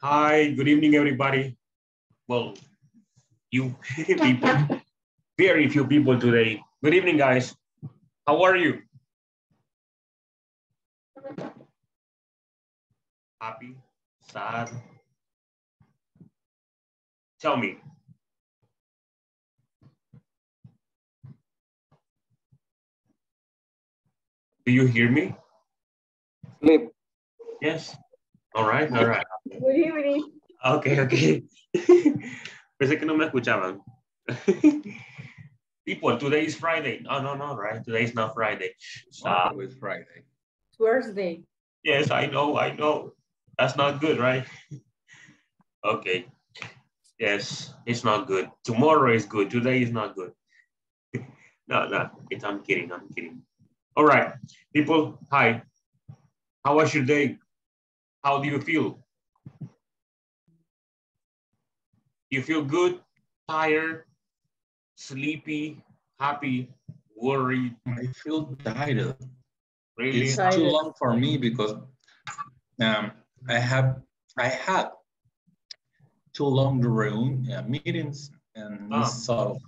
Hi, good evening, everybody. Well, you people, very few people today. Good evening, guys. How are you? Happy, sad. Tell me. Do you hear me? Sleep. Yes. All right, all right. Good evening. Okay, okay. Pensé que no me escuchaban. People, today is Friday. Oh, no, no, right? Today is not Friday. Uh, with Friday. Thursday. Yes, I know, I know. That's not good, right? okay. Yes, it's not good. Tomorrow is good. Today is not good. no, no, it's, I'm kidding, I'm kidding. All right, people, hi. How was your day? How do you feel? You feel good, tired, sleepy, happy, worried? I feel tired. Really? It's Tired. too long for me because um, I have I had too long room uh, meetings and Ah. so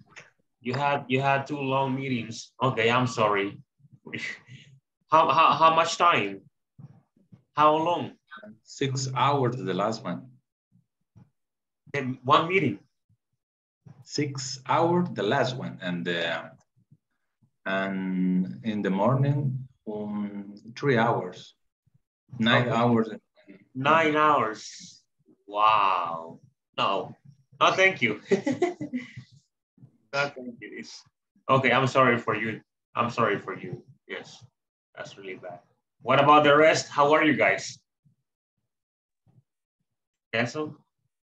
You had you had two long meetings. Okay, I'm sorry. how, how how much time? How long? Six hours the last one. In one meeting. Six hours the last one and uh, and in the morning um, three hours, nine Okay. hours. Nine hours. Wow. No. No, thank you. no, thank you. It's- okay, I'm sorry for you. I'm sorry for you. Yes, that's really bad. What about the rest? How are you guys? Nelson,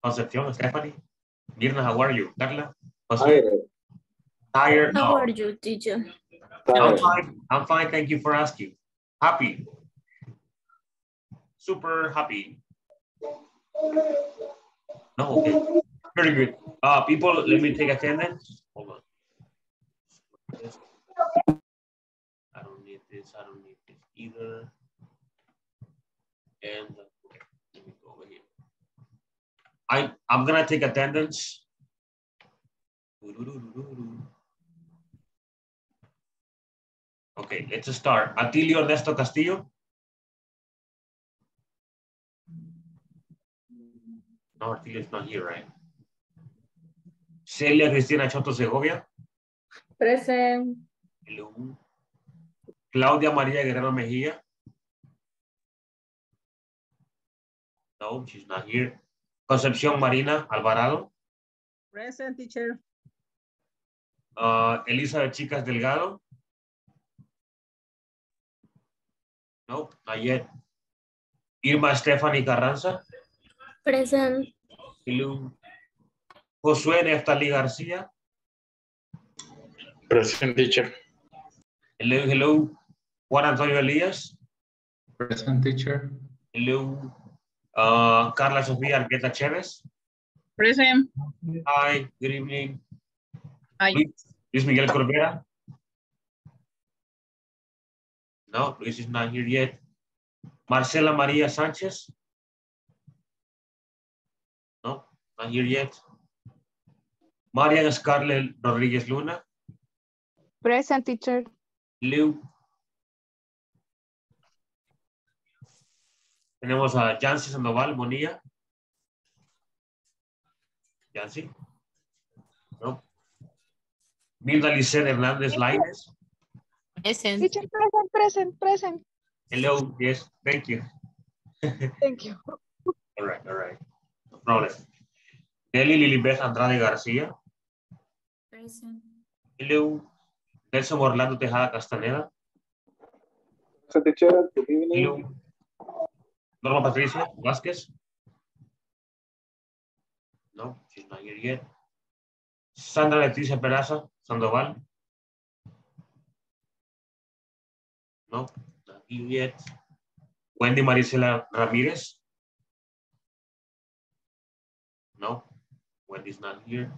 Concepcion, Stephanie, Mirna, how are you? Carla, Jose, Tired. tired? How No. are you, teacher? I'm fine. I'm fine. Thank you for asking. Happy. Super happy. No, okay. Very good. Uh, people, let me take attendance. I'm gonna take attendance. Okay, let's start. Atilio Ernesto Castillo. No, Atilio's not here, right? Celia Cristina Choto Segovia. Present. Hello. Claudia María Guerrero Mejía. No, she's not here. Concepción Marina Alvarado. Present, teacher. Uh, Elizabeth Chicas Delgado. No, not yet. Irma Stephanie Carranza. Present. Hello. Josué Neftali García. Present teacher. Hello, hello. Juan Antonio Elías. Present teacher. Hello. Uh, Carla Sofía Arqueta Chévez. Present. Hi, good evening. Hi. Luis, Miguel Corbera. No, Luis is not here yet. Marcela María Sánchez. No, not here yet. Marian Scarlett Rodríguez Luna. Present teacher. Lou. Tenemos a Jancy Sandoval Monilla. Jancy. No. Mirna Lisset Hernández Laines. Present. Teacher, present, present, present. Hello, yes, thank you. Thank you. All right, all right. No problem. Nelly Lilibeth Andrade García. Present. Hello. Nelson Orlando Tejada Castaneda. Present teacher. Good evening. Hello. Norma Patricia Vázquez. No, she's not here yet. Sandra Leticia Peraza Sandoval. No, not here yet. Wendy Marisela Ramírez. No, Wendy's not here.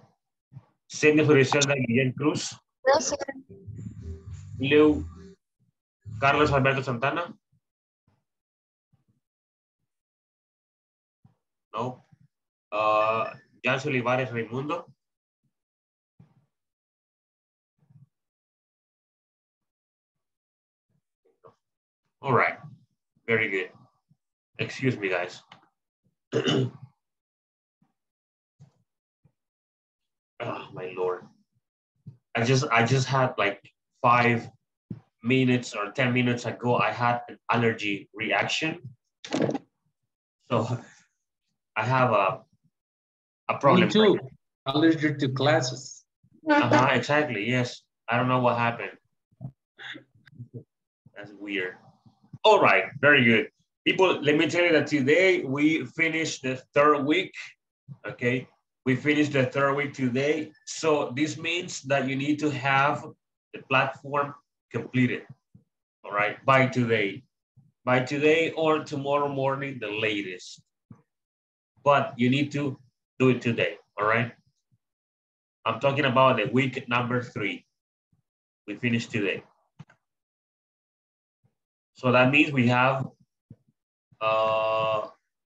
Celia Floricelda Guillén Cruz. Present. Leo Carlos Alberto Santana. No. Uh, Jancio Olivares Raimundo. All right, very good. Excuse me, guys. oh, my Lord. I just, I just had like five minutes or 10 minutes ago, I had an allergy reaction. So I have a, a problem. Me too. Allergic to classes. Uh-huh, exactly, yes. I don't know what happened. That's weird. All right, very good. People, let me tell you that today we finished the third week, okay? We finished the third week today. So this means that you need to have the platform completed, all right, by today. By today or tomorrow morning, the latest. But you need to do it today, all right? I'm talking about the week number three. We finished today. So that means we have uh,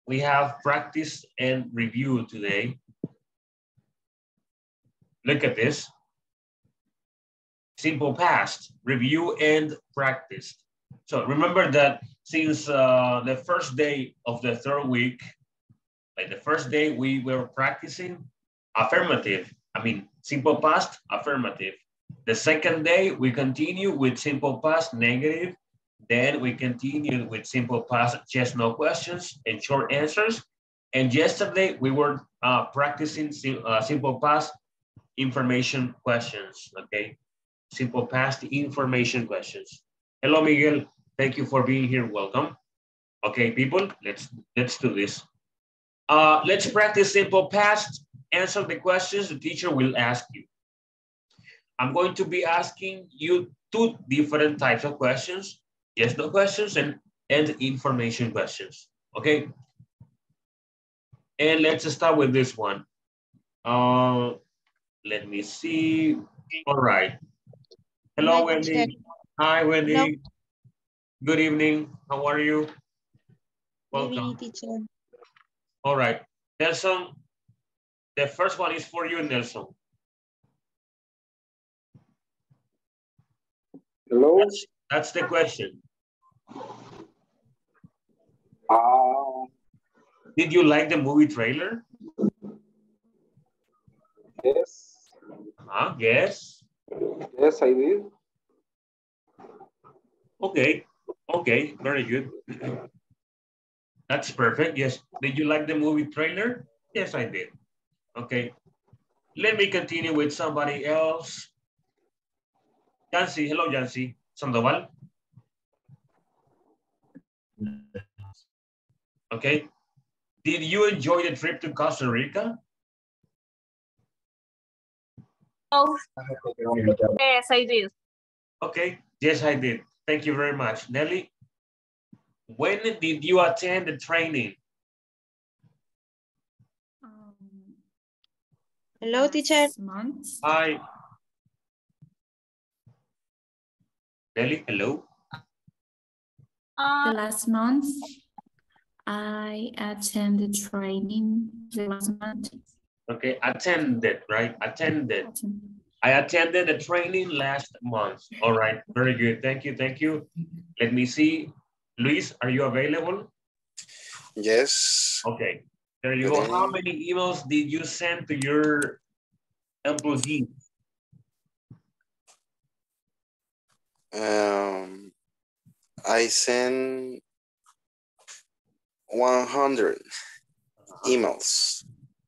we have practice and review today. Look at this. Simple past, review and practice. So remember that since uh, the first day of the third week, like the first day we were practicing affirmative, I mean, simple past, affirmative. The second day we continue with simple past, negative. Then we continued with simple past, yes, no questions and short answers. And yesterday we were uh, practicing sim uh, simple past information questions, okay? Simple past information questions. Hello, Miguel. Thank you for being here. Welcome. Okay, people, let's let's do this. Uh, let's practice simple past. Answer the questions the teacher will ask you. I'm going to be asking you two different types of questions yes, no questions and, and information questions, okay? And let's start with this one. Uh, let me see. All right. Hello, Wendy. Hi, Wendy. Hello. Good evening. How are you? Good Welcome. evening, teacher. All right. Nelson, the first one is for you, Nelson. Hello. That's, that's the question. Uh, Did you like the movie trailer? yes. Huh? Yes. Yes, I did. Okay. Okay. Very good. That's perfect. Yes. Did you like the movie trailer? Yes, I did. Okay. Let me continue with somebody else. Yancy. Hello, Yancy. Sandoval. Okay. Did you enjoy the trip to Costa Rica? Oh, yes, I did. Okay. Yes, I did. Thank you very much. Nelly, when did you attend the training? Um, Hello, teacher. last Month. Hi. Nelly, hello. The last month, I attended training the last month. Okay, attended, right? Attended. I attended the training last month. All right, very good. Thank you, thank you. Let me see. Luis, are you available? Yes, Okay, there you go. How many emails did you send to your employees? um, I sent 100 emails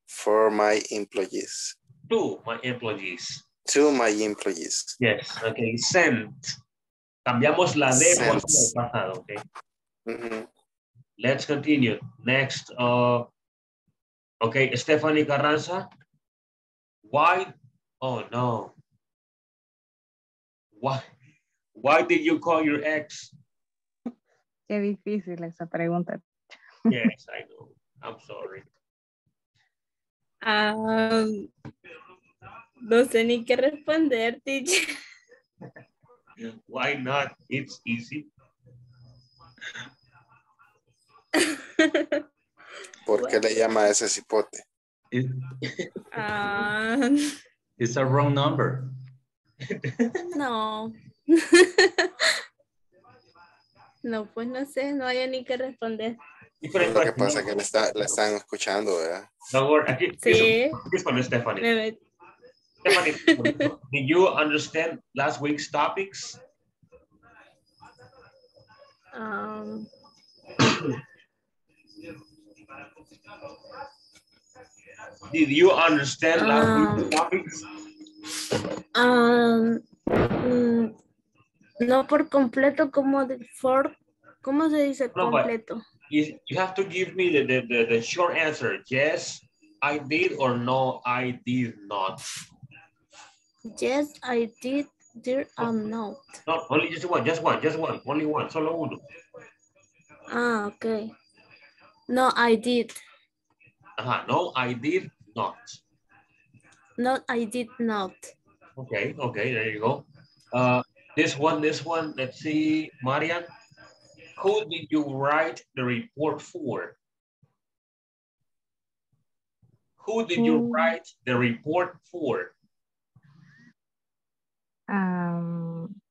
for my employees, To my employees. to my employees. Yes, okay, sent. Cambiamos la D por el pasado, okay? Mhm. Let's continue. Next, uh, okay, Stephanie Carranza. Why? Oh no. Why? Why did you call your ex? Qué difícil esa pregunta. Yes, I know. I'm sorry. Um, no sé ni qué responder, teacher. Why not? It's easy. ¿Por qué le llama a ese cipote? It, Ah, it's a wrong number. no. no, pues no sé, no hay ni que responder. Lo que pasa es que le, está, le están escuchando, ¿verdad? Worry. Aquí, Sí. This one is Stephanie. Me met- Stephanie, did you understand last week's topics? um, Did you understand last Um, week's topics? um, mm, no por completo, como de for, ¿cómo se dice No, completo? You, you have to give me the, the, the, the short answer. Yes, I did or no, I did not. Yes, I did, dear, um, no. No, only just one, just one, just one, only one, solo uno. Ah, okay. No, I did. Uh-huh. No, I did not. No, I did not. Okay, okay, there you go. Uh, this one, this one, let's see, Marian. Who did you write the report for? Who did you write the report for? Um,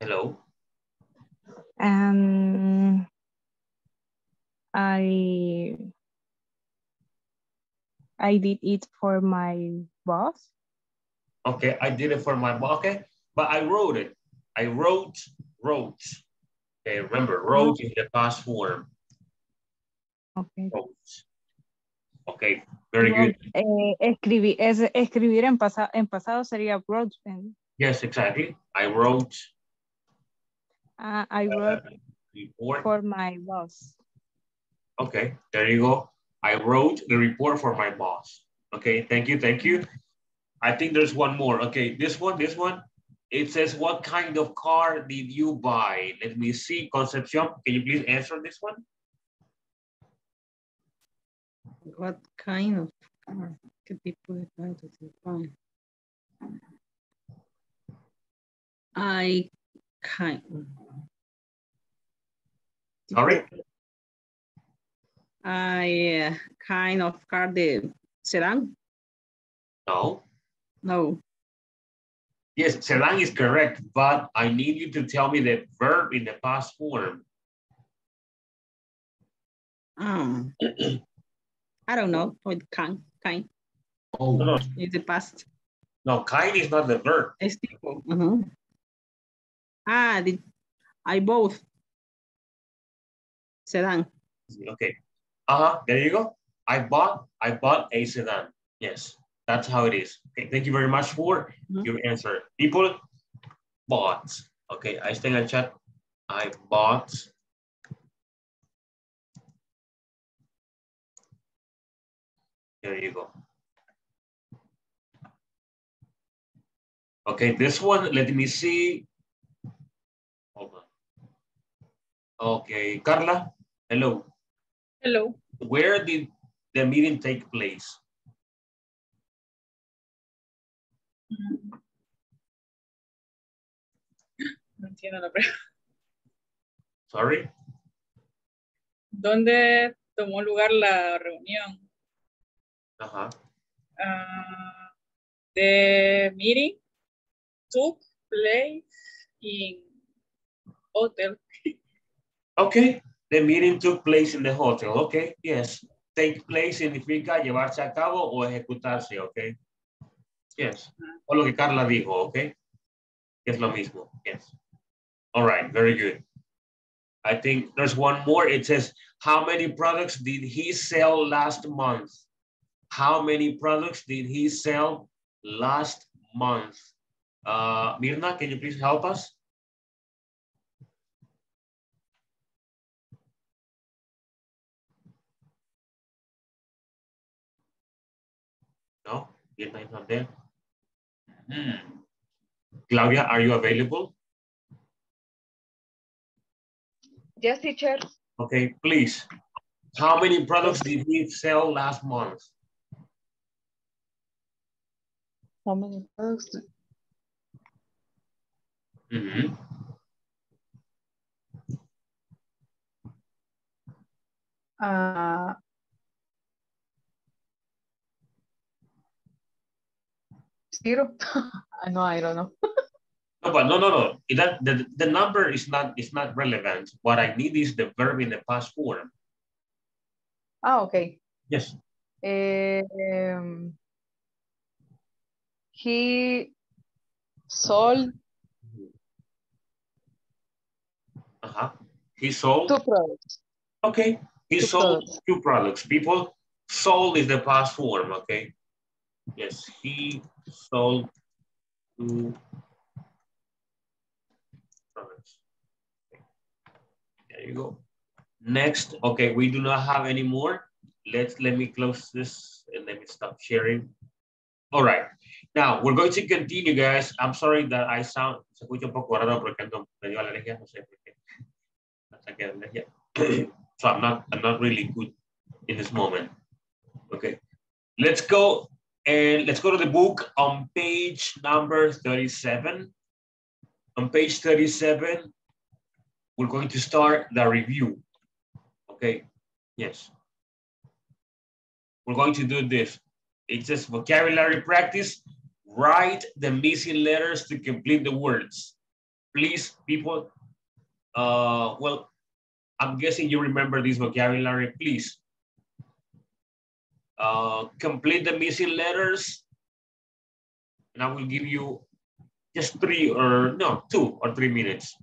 Hello? um, I I did it for my boss. Okay, I did it for my boss. okay, but I wrote it. I wrote, wrote. Okay, remember, wrote in the past form. Okay. Wrote. Okay, very good. eh, es, escribir en, pasa, en pasado sería wrote. and, Yes, exactly. I wrote uh, I uh, wrote report. for my boss. Okay, there you go. I wrote the report for my boss. Okay, thank you, thank you. I think there's one more. Okay, this one, this one. It says, what kind of car did you buy? Let me see, Concepcion, can you please answer this one? What kind of car? ¿Qué tipo de carro se pone? I kind. Sorry? I uh, kind of car de sedan? No. No. Yes, sedan is correct, but I need you to tell me the verb in the past form. Um, I don't know. with kind? Kind Oh, No, no, is the past. no, kind is not the verb. Es tipo. ujú. Ah, the, I both. Sedan. Okay. Uh-huh, there you go. I bought, I bought a sedan. Yes, that's how it is. Okay, thank you very much for Mhm. your answer. People bought. Okay, I stay in chat. I bought. There you go. Okay, this one, let me see. Hold on. Okay, Carla, hello. Hello. Where did the meeting take place? No entiendo la pregunta. Sorry? ¿Dónde tomó lugar la reunión? Uh, the meeting took place in hotel. Okay, the meeting took place in the hotel. Okay, yes. Take place significa llevarse a cabo o ejecutarse, okay? Yes. O lo que Carla dijo, okay? Es lo mismo, yes. All right, very good. I think there's one more. It says, how many products did he sell last month? How many products did he sell last month? Uh, Mirna, can you please help us? No, Mirna is not there. Hmm. Claudia, are you available? Yes, teacher. Okay, please. How many products did we sell last month? How many products? Mhm. Uh, zero. I know, I don't know. No, but no, no, no. That, the, the number is not is not relevant. What I need is the verb in the past form. Ah, okay. Yes. Um, he sold Uh-huh. He sold. two products. Okay. He Two sold products. two products. People, sold is the past form, okay? Yes, he sold two products. There you go. Next, okay, we do not have any more. Let's, let me close this and let me stop sharing. All right, now we're going to continue, guys. I'm sorry that I sound, se escucha un poco raro porque ando medio alergia, no sé por qué. So I'm not, I'm not really good in this moment. Okay, let's go and let's go to the book on page number 37. On page 37, we're going to start the review. Okay, yes. We're going to do this. It says vocabulary practice. Write the missing letters to complete the words. Please, people, uh, well, I'm guessing you remember this vocabulary, please. Uh, complete the missing letters. And I will give you just three or no, two or three minutes.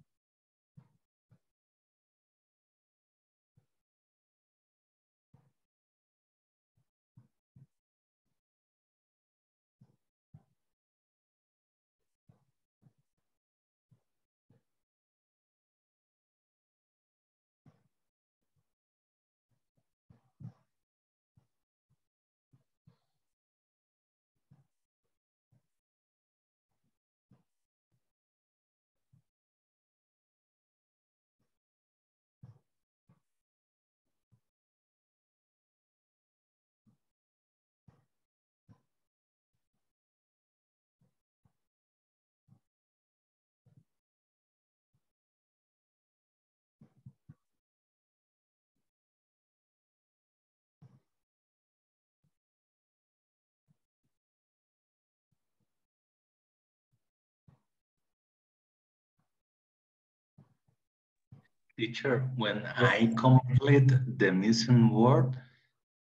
Teacher, when I complete the missing word,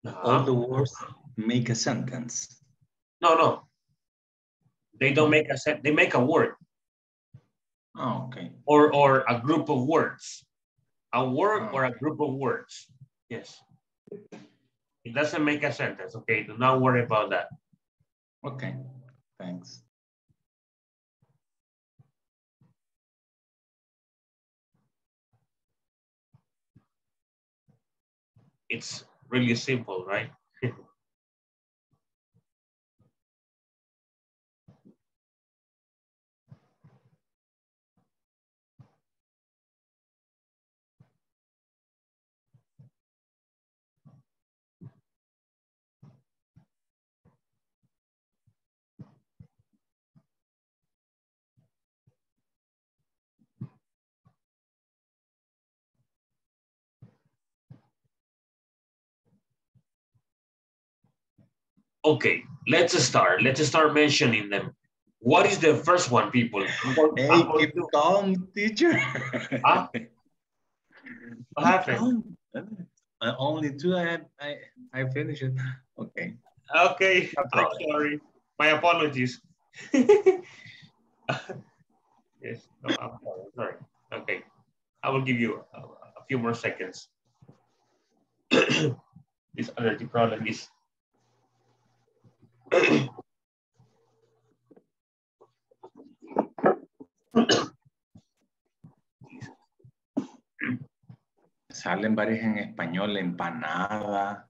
all uh-huh. the words make a sentence. No, no. They don't make a set, they make a word Oh, okay. or, or a group of words. A word oh. or a group of words. Yes. It doesn't make a sentence, okay? Do not worry about that. Okay, thanks. It's really simple, right? Okay, let's start. Let's start mentioning them. What is the first one, people? Going- Hey, keep to- calm, teacher. Huh? What happened? Uh, Only two, I, I, I finished it. Okay. Okay, I'm sorry. My apologies. yes, no, I'm sorry. sorry. Okay, I will give you a, a few more seconds. this allergy problem is. Salen varias en español, empanada.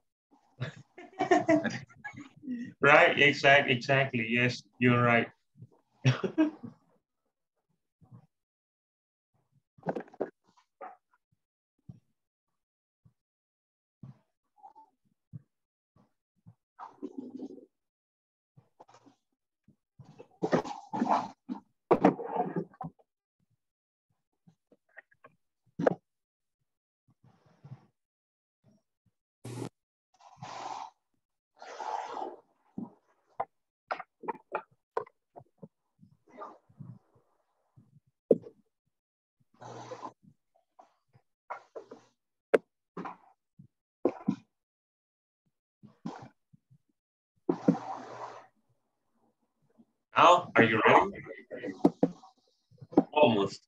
right, exactly, exactly. Yes, you're right. Al, are you ready? Almost.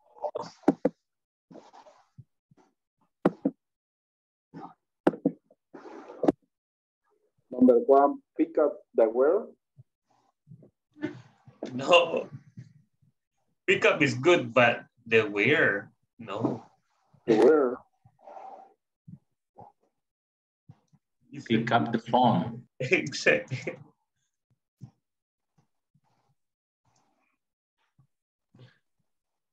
Number one, pick up the word. No. Pickup is good, but the where, no. The word. Pick up the phone. Exactly.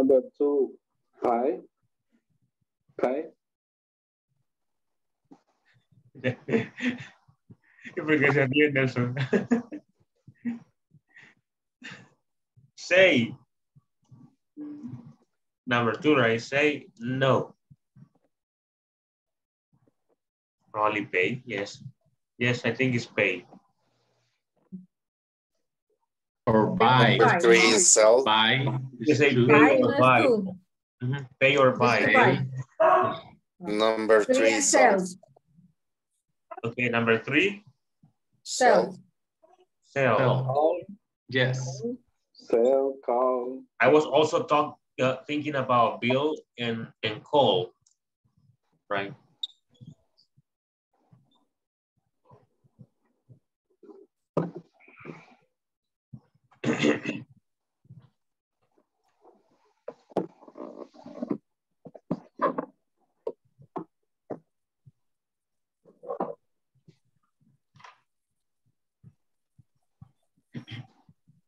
Number two, pie. Pie. Porque se entiende eso. Say. Number two, right? Say no. Probably pay, yes. Yes, I think it's pay. Or buy. Number three is sell. Buy. You say Two. pay or buy. Pay or buy. Pay. Number three is sell. Okay, number three, Sell. sell. Sell. Yes. Sell, call. I was also talk, uh, thinking about bill and, and call, right?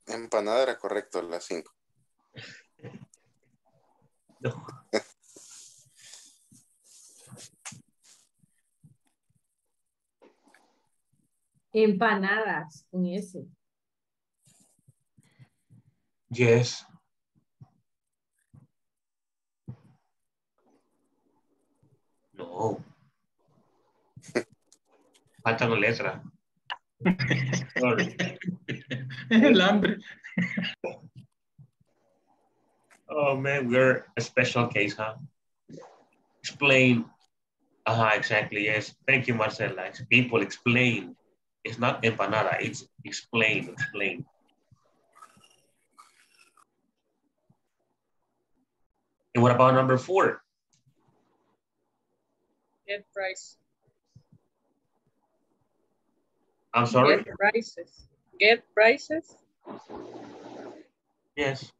Empanada era correcto, las cinco. No. Empanadas, con ese. Yes. No. Falta una letra. Sorry. El hambre. Oh man, we're a special case, huh? Explain. Uh-huh, exactly, yes. Thank you, Marcela. People explain. It's not empanada, it's explain, explain. And what about number four? Get price. I'm sorry? Get prices. Get prices. Yes.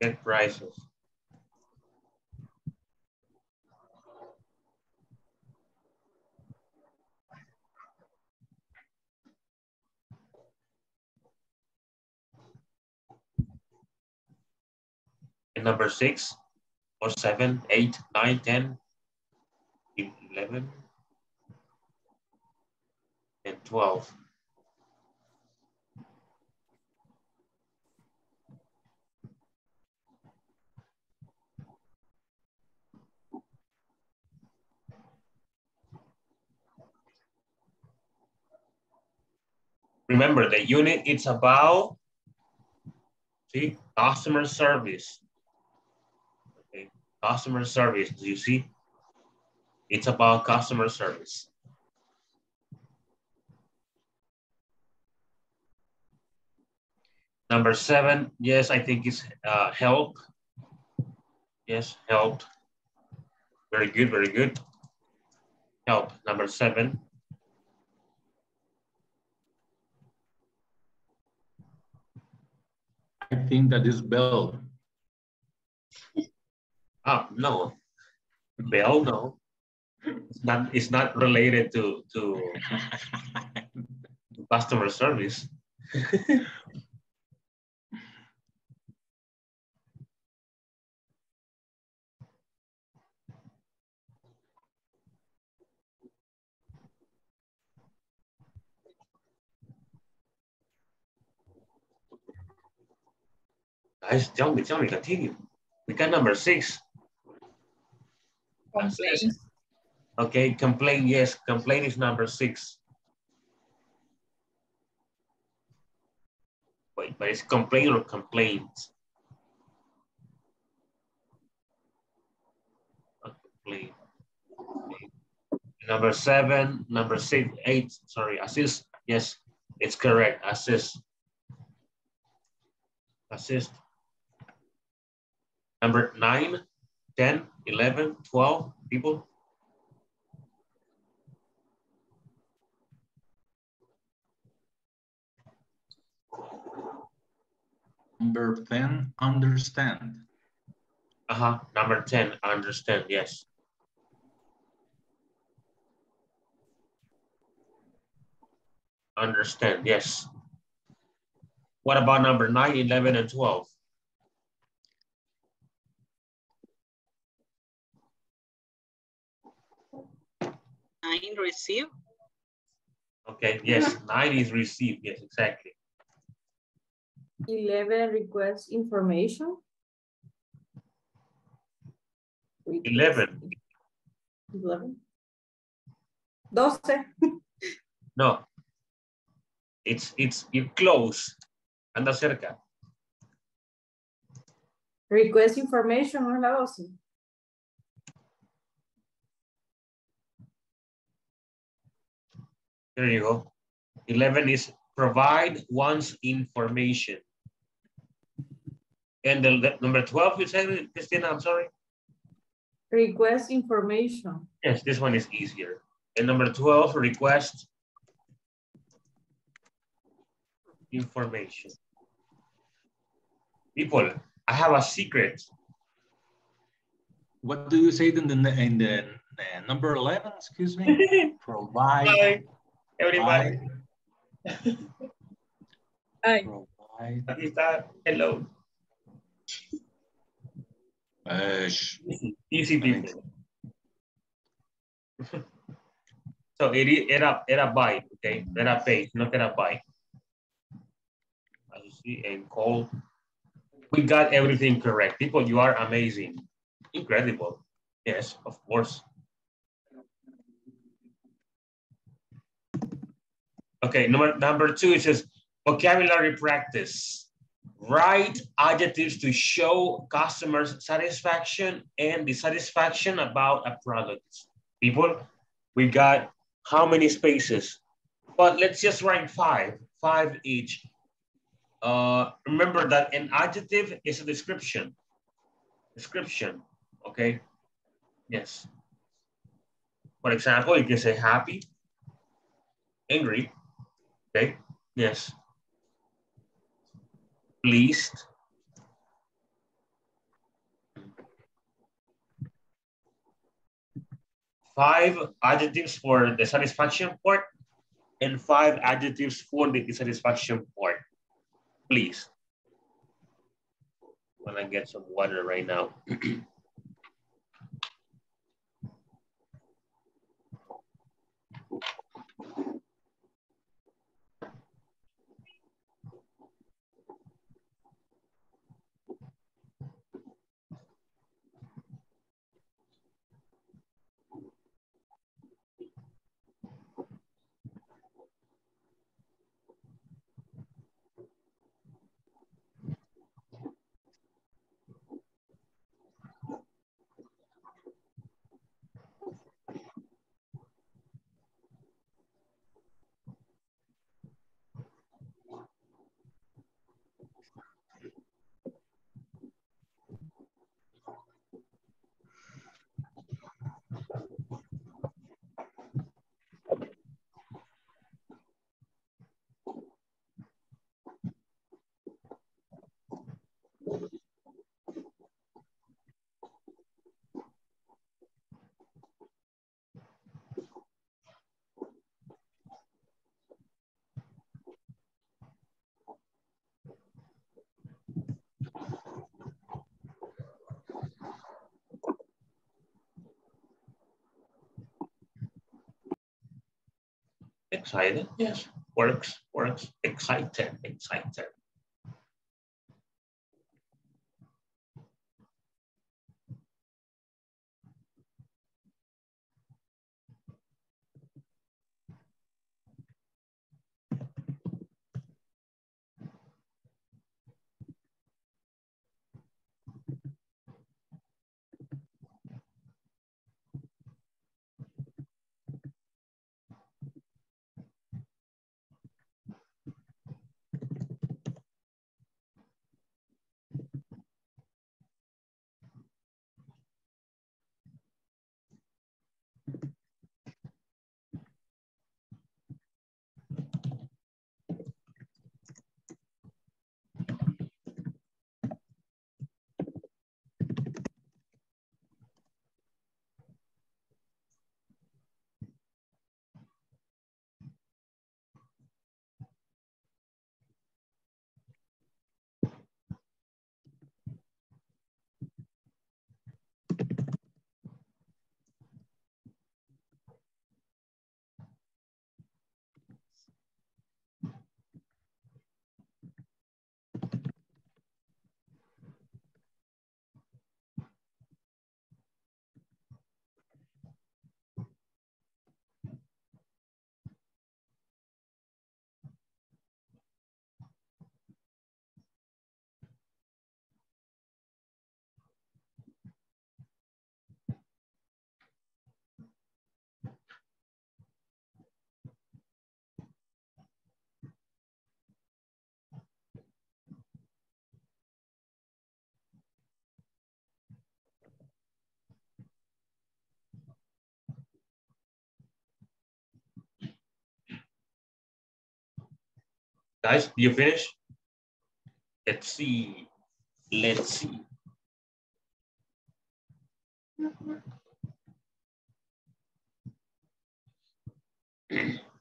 Get prices. And number six, or seven, eight, nine, ten, eleven, and twelve. Remember, the unit, it's about, see, customer service. Customer service, do you see? It's about customer service. Number seven, yes, I think it's uh, help. Yes, help. Very good, very good. Help, number seven. I think that is Bell. Ah, no. Bell, no. It's not, it's not related to, to customer service. Guys, tell me, tell me, continue. We got number six. Complaint. Okay, complain, yes, complain is number six. Wait, but it's complain or complaints? Complain. Number seven, number six, eight, sorry, assist. Yes, it's correct, assist. Assist. Number nine, 10, 11, 12 people. Number 10, understand. Uh-huh, number 10, understand, yes. Understand, yes. What about number 9, 11, and 12? Nine receive. Okay, yes, 9 is received, yes, exactly. 11 request information. 11, 11. 12. no. It's, it's, you close, anda cerca. Request information no es la 12. There you go. 11 is provide one's information. And the, the number 12, you said, Christina, I'm sorry? Request information. Yes, this one is easier. And number 12, request information. People, I have a secret. What do you say in the, in the uh, number 11, excuse me? Provide. Hi, everybody. Hi. Provide. Aquí está. Hello. Ush. Easy, easy people. so it is era era buy, okay? Era pay, not era buy. As you see, and call. We got everything correct. People, you are amazing. Incredible. Yes, of course. Okay, number number two, it says vocabulary practice. Write adjectives to show customers satisfaction and dissatisfaction about a product. People, we got how many spaces? But let's just write five, five each. Uh, remember that an adjective is a description. Description, okay? Yes. For example, you can say happy, angry, okay? Yes. Pleased. Five adjectives for the satisfaction part and five adjectives for the dissatisfaction part. Please. When gonna get some water right now. Excited, yes. Works, works. Excited, excited. Guys, do you finish? Let's see. Let's see.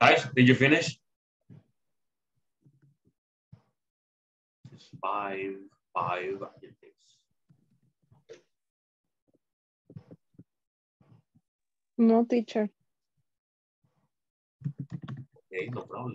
Guys, did you finish? It's five, five. No, teacher. Okay, no problem.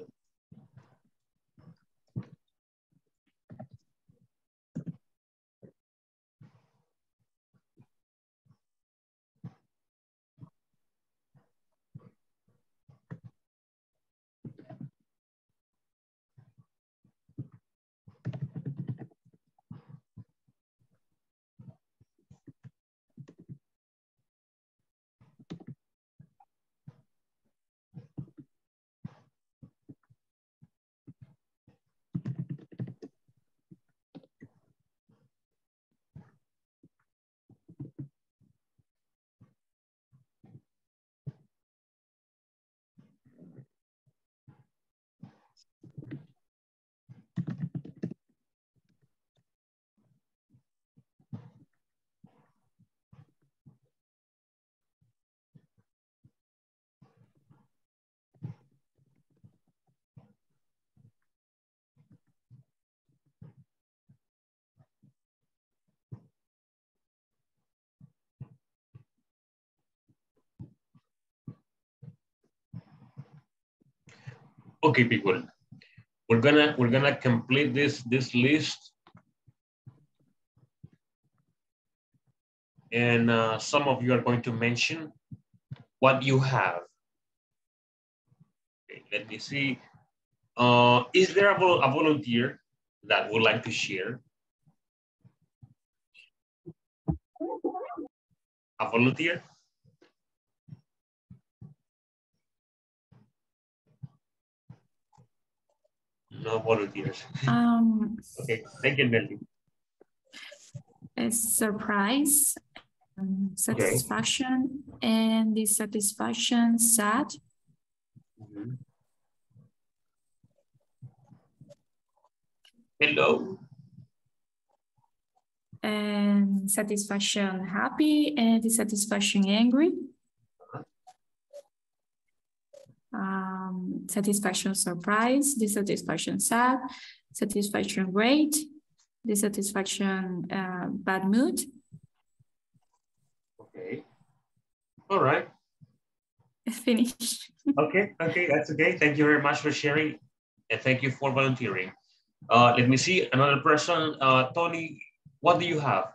Okay, people. We're gonna we're gonna complete this this list. And uh, some of you are going to mention what you have. Okay, let me see. Uh, is there a, vol a volunteer that would like to share? A volunteer? No volunteers. Um, Okay, thank you, Nelly. a surprise, um, satisfaction, and dissatisfaction, sad, Mhm. Hello. And satisfaction happy and dissatisfaction angry. Um, satisfaction surprise, dissatisfaction sad, satisfaction great, dissatisfaction uh, bad mood. Okay. All right. Finish. Okay, okay, that's okay. Thank you very much for sharing and thank you for volunteering. Uh, let me see another person. Uh, Tony, what do you have?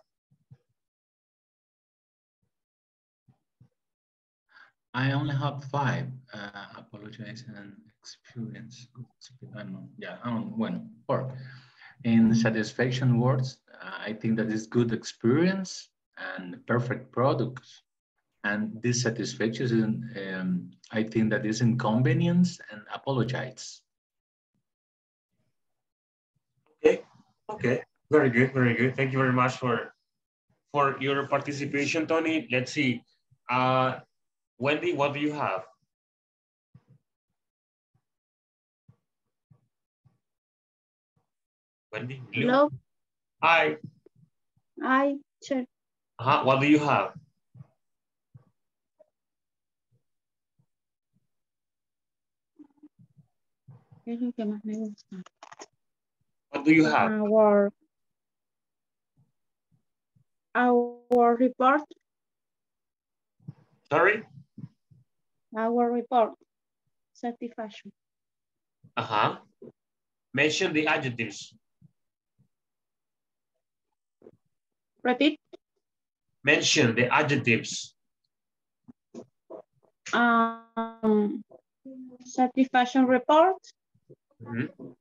I only have five. Uh, apologize and experience. Yeah, um, bueno, four. In satisfaction words, uh, I think that is good experience and perfect products. And dissatisfaction, um, I think that is inconvenience and apologize. Okay, okay, very good, very good. Thank you very much for for your participation, Tony. Let's see. Uh, Wendy, what do you have? Wendy? Hello, Hi. I check. Uh-huh. What do you have? ¿Qué es lo que más me gusta? What do you have? Our, our report, Sorry? Our report, satisfaction. Uh-huh. Mention the adjectives. Repeat, Mention the adjectives. um, satisfaction report, Mhm.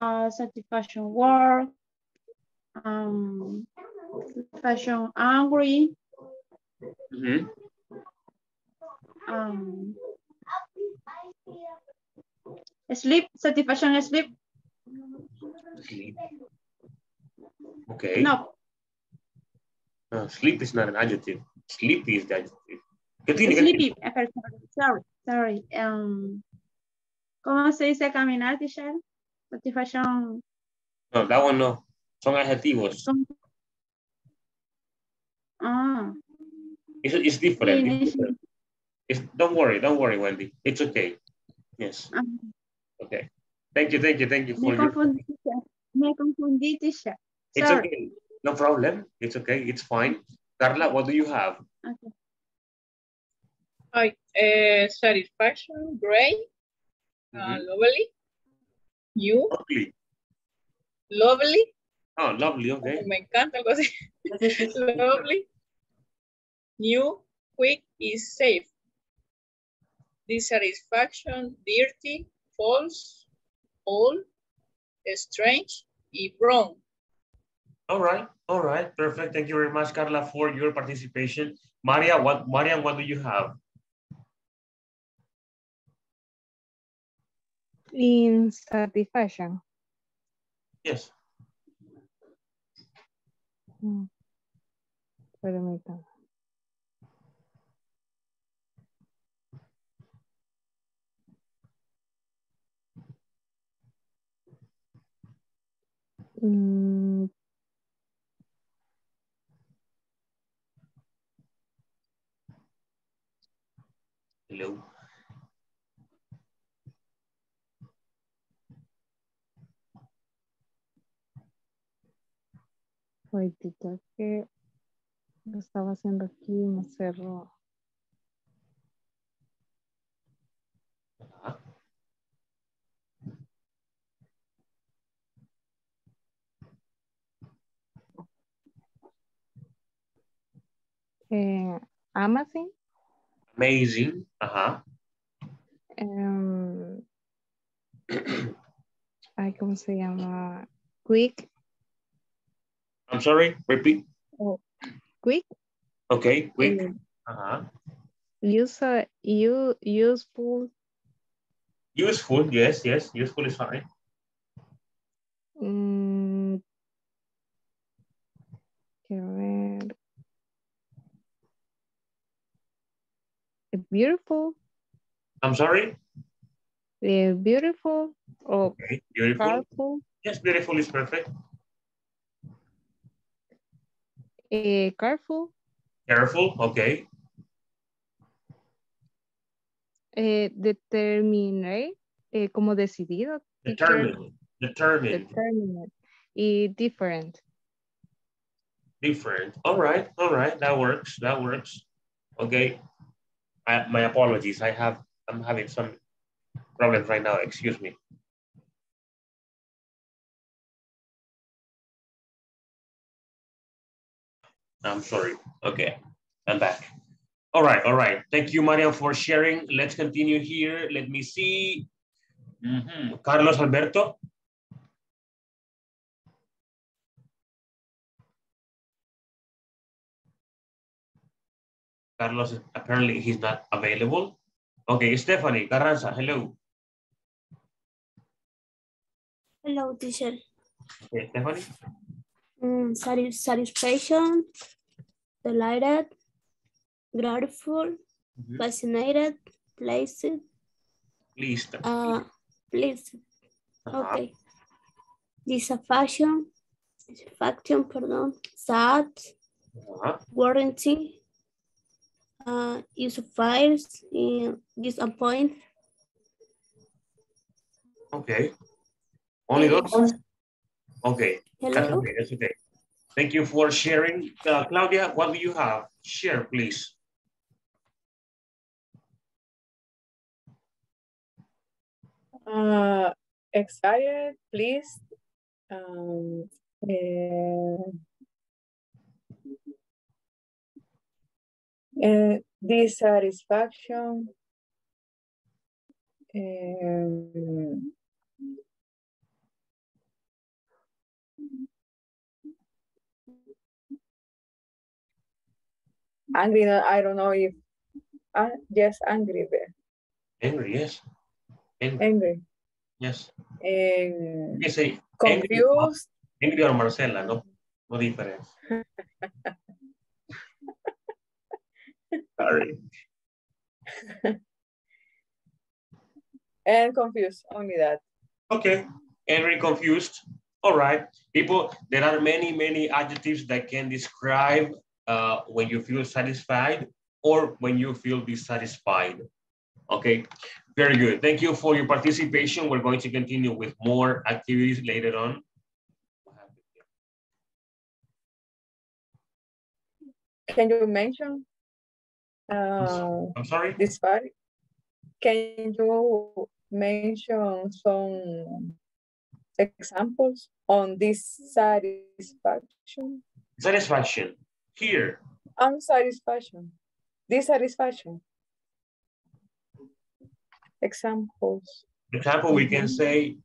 uh, satisfaction work, um, satisfaction angry, Mhm. um, sleep, satisfaction sleep, Sleep. Okay. no, Uh, sleep is not an adjective. Sleepy is the adjective. Continue, sleepy, eh, pero sorry, sorry, um, ¿cómo se dice caminar, teacher? Satisfaction, No, that one no. Son adjetivos. ah, It's, it's different. It's different. It's- don't worry, don't worry, Wendy. It's okay. Yes. ah, Okay. Thank you, thank you, thank you me for your. confundí, me confundí, teacher. It's Sorry. okay. No problem. It's okay. It's fine. Carla, what do you have? Okay. Hi, uh, satisfaction, great, uh, Mhm. lovely, you, Lovely. lovely, Oh, lovely. Okay. me encanta algo así, lovely, new, quick is safe, dissatisfaction, dirty, false, old, strange, y wrong. All right. All right. Perfect. Thank you very much, Carla, for your participation. Maria, what Marian, what do you have? Insatisfaction. Yes. Mm. Permítame. Mm, Hello. ahorita que estaba haciendo aquí me cerró. Eh, amazing. Amazing. Ajá. em, ay, ¿cómo se llama? Quick. I'm sorry. Repeat. Oh, quick. Okay. Quick. eh, Ajá. user, u, useful. Useful. Yes. Yes. Useful is fine. mm, ver. Beautiful, I'm sorry? eh, beautiful, or Okay, beautiful. colorful, Yes, beautiful is perfect. eh, careful, Careful, okay. eh, determinate, eh, como decidido, Determined, determined, determinate, y different. different. All right, all right, that works, that works. Okay, I, my apologies, I have, I'm having some problems right now, excuse me. I'm sorry, okay, I'm back. All right, all right, thank you, Maria, for sharing. Let's continue here, let me see. Mhm. Carlos Alberto? Carlos, apparently he's not available. Okay, Stephanie Carranza, hello. Hello, teacher. Okay, Stephanie? Mm, satis- satisfaction, delighted, grateful, Mhm. fascinated, pleased, Please. uh, pleased. Ajá. Okay. Dissatisfaction, satisfaction, perdón, sad, Ajá. warranty, uh, use of files, uh, disappoint. Okay. Only those? Okay, that's Hello? okay, that's okay. Thank you for sharing. Uh, Claudia, what do you have? Share, please. Uh, excited, pleased, um, eh, eh, dissatisfaction, um, angry, I don't know if, uh, yes, angry, there, Angry, yes. Angry, angry, yes. um, You say angry or- confused, Angry or Marcela, no? No difference. Sorry. and confused, only that. Okay, angry, confused. All right, people, there are many, many adjectives that can describe uh, when you feel satisfied or when you feel dissatisfied. Okay, very good. Thank you for your participation. We're going to continue with more activities later on. Can you mention uh, I'm sorry? this part? Can you mention some examples on this dissatisfaction? Satisfaction. Here, Unsatisfaction. Dissatisfaction. Examples. for example, we can say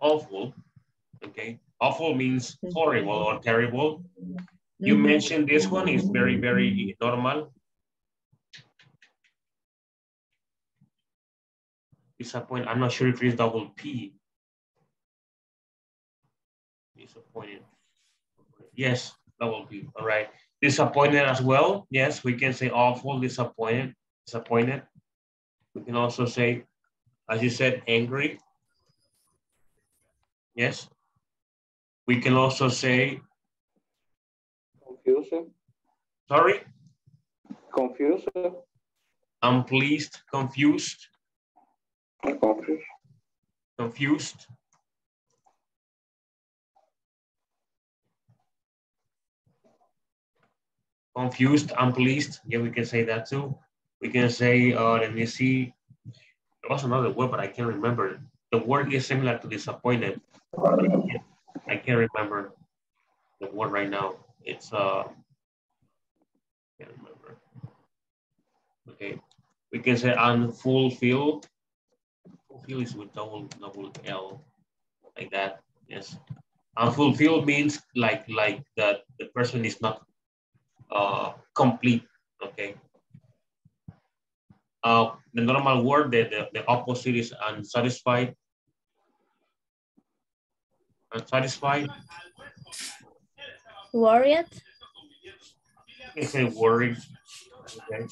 awful. Okay, awful means horrible or terrible. You Mhm. mentioned this one is very, very normal. Disappointed. I'm not sure if it's double P. Disappointed. Yes, double P. All right. Disappointed as well. Yes, we can say awful, disappointed, disappointed. We can also say, as you said, angry. Yes. We can also say, Confused. sorry, Confused. unpleased, confused, Confused. confused. Confused, unpleased. Yeah, we can say that too. We can say, uh, let me see. There was another word, but I can't remember. The word is similar to disappointed. I can't remember the word right now. It's uh can't remember. Okay. We can say unfulfilled. Fulfill is with double double L like that. Yes. Unfulfilled means like like that the person is not uh complete. Okay. Uh the normal word, the, the, the opposite is unsatisfied. Unsatisfied. Worried, You worried. Okay.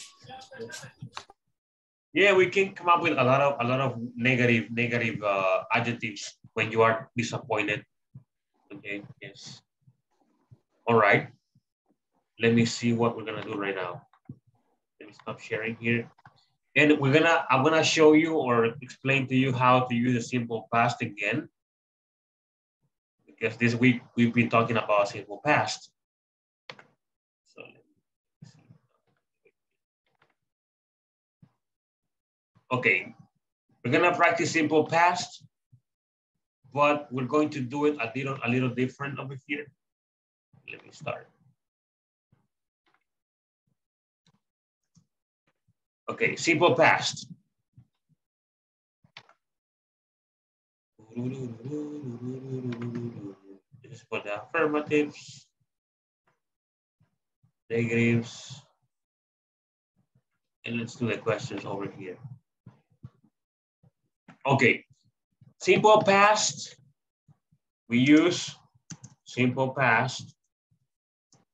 Yeah, we can come up with a lot of a lot of negative negative uh, adjectives when you are disappointed. Okay. Yes. All right. Let me see what we're gonna do right now. Let me stop sharing here. And we're gonna, I'm gonna show you or explain to you how to use the simple past again. Because this week we've been talking about simple past. So. Okay, we're gonna practice simple past, but we're going to do it a little, a little different over here. Let me start. Okay, simple past. Is for the affirmatives, negatives, and let's do the questions over here. Okay, simple past, we use simple past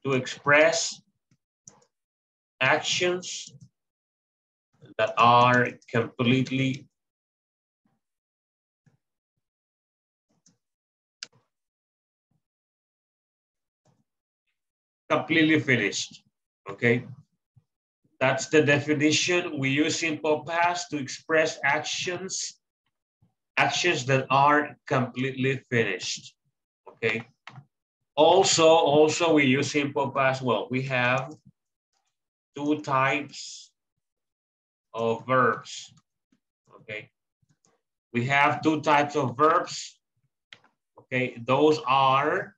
to express actions that are completely completely finished, okay? That's the definition. We use simple past to express actions, actions that are completely finished, okay? Also, also we use simple past, well, we have two types of verbs, okay? We have two types of verbs, okay? Those are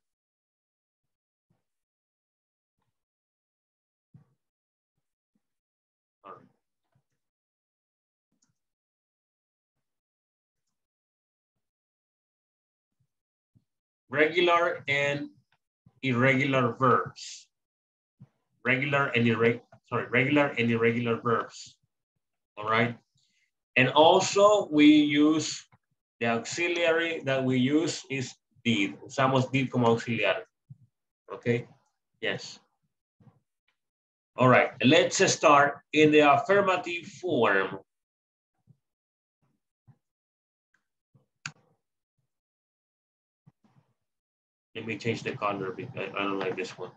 regular and irregular verbs. Regular and irregular, sorry, regular and irregular verbs. All right. And also we use the auxiliary that we use is did. Usamos did como auxiliar. Okay. Yes. All right. Let's start in the affirmative form. Let me change the color because I don't like this one.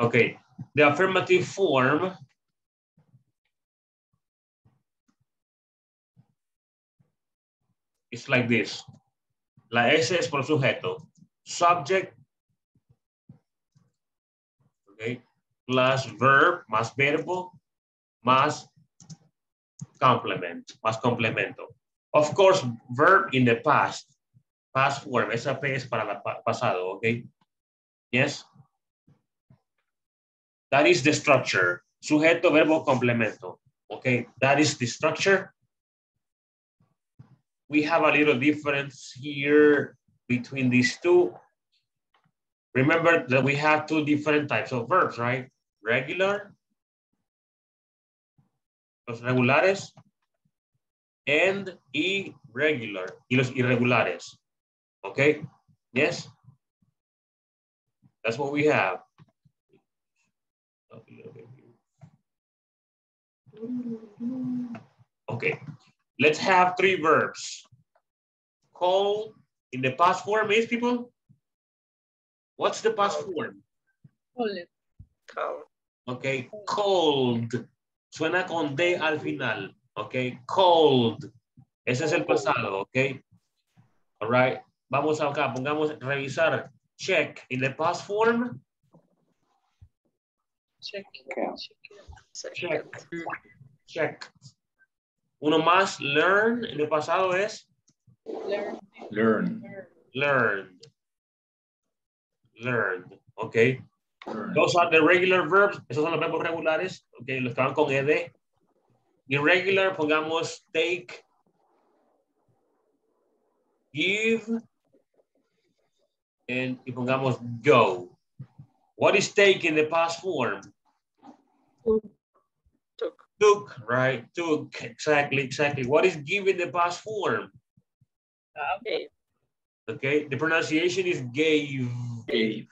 Okay, the affirmative form is like this. La S es por sujeto. Subject, okay, plus verb, más verbo, más complement, más complemento. Of course, verb in the past, past form, esa P es para el pasado, okay? Yes? That is the structure. Sujeto, verbo, complemento. Okay, that is the structure. We have a little difference here between these two. Remember that we have two different types of verbs, right? Regular, los regulares, and irregular, y los irregulares. Okay, yes? That's what we have. Okay, let's have three verbs. Call in the past form is people? What's the past form? Cold. Okay, cold. Suena con D al final. Okay, cold. Ese es el pasado, okay? All right. Vamos acá, pongamos revisar. Check in the past form. Check. Check. Check. Uno más, learn. En el pasado es Learn. Learn. learned. Learned. Okay. Those are the regular verbs. Esos son los verbos regulares. Okay, los que van con ed. Irregular, pongamos take, give, and y pongamos go. What is take in the past form? Took. Took, right? Took, exactly, exactly. What is give in the past form? Ah, okay. Okay, the pronunciation is gave. Gave.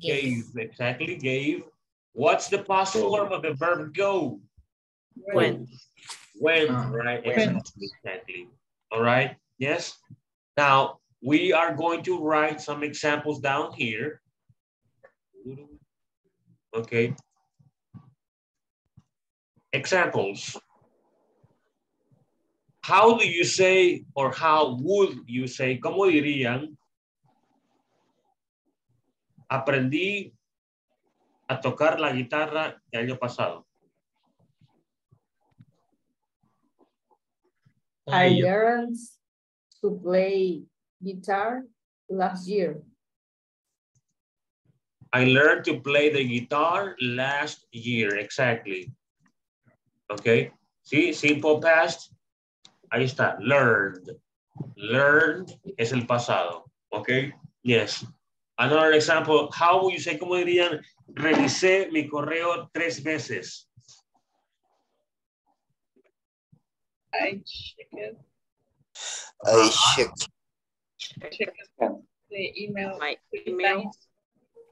Gave. Exactly, gave. What's the past form of the verb go? Went. Went, Ah, right? went. Exactly, exactly. All right, yes. Now, we are going to write some examples down here. Okay. Examples. How do you say or how would you say, cómo dirían? Aprendí a tocar la guitarra el año pasado. I learned to play guitar last year. I learned to play the guitar last year, exactly. Okay, sí, simple past. Ahí está, learned. Learned es el pasado, okay? Yes. Another example, how would you say, ¿cómo dirían? Revisé mi correo tres veces. I check I check. check the email. My email.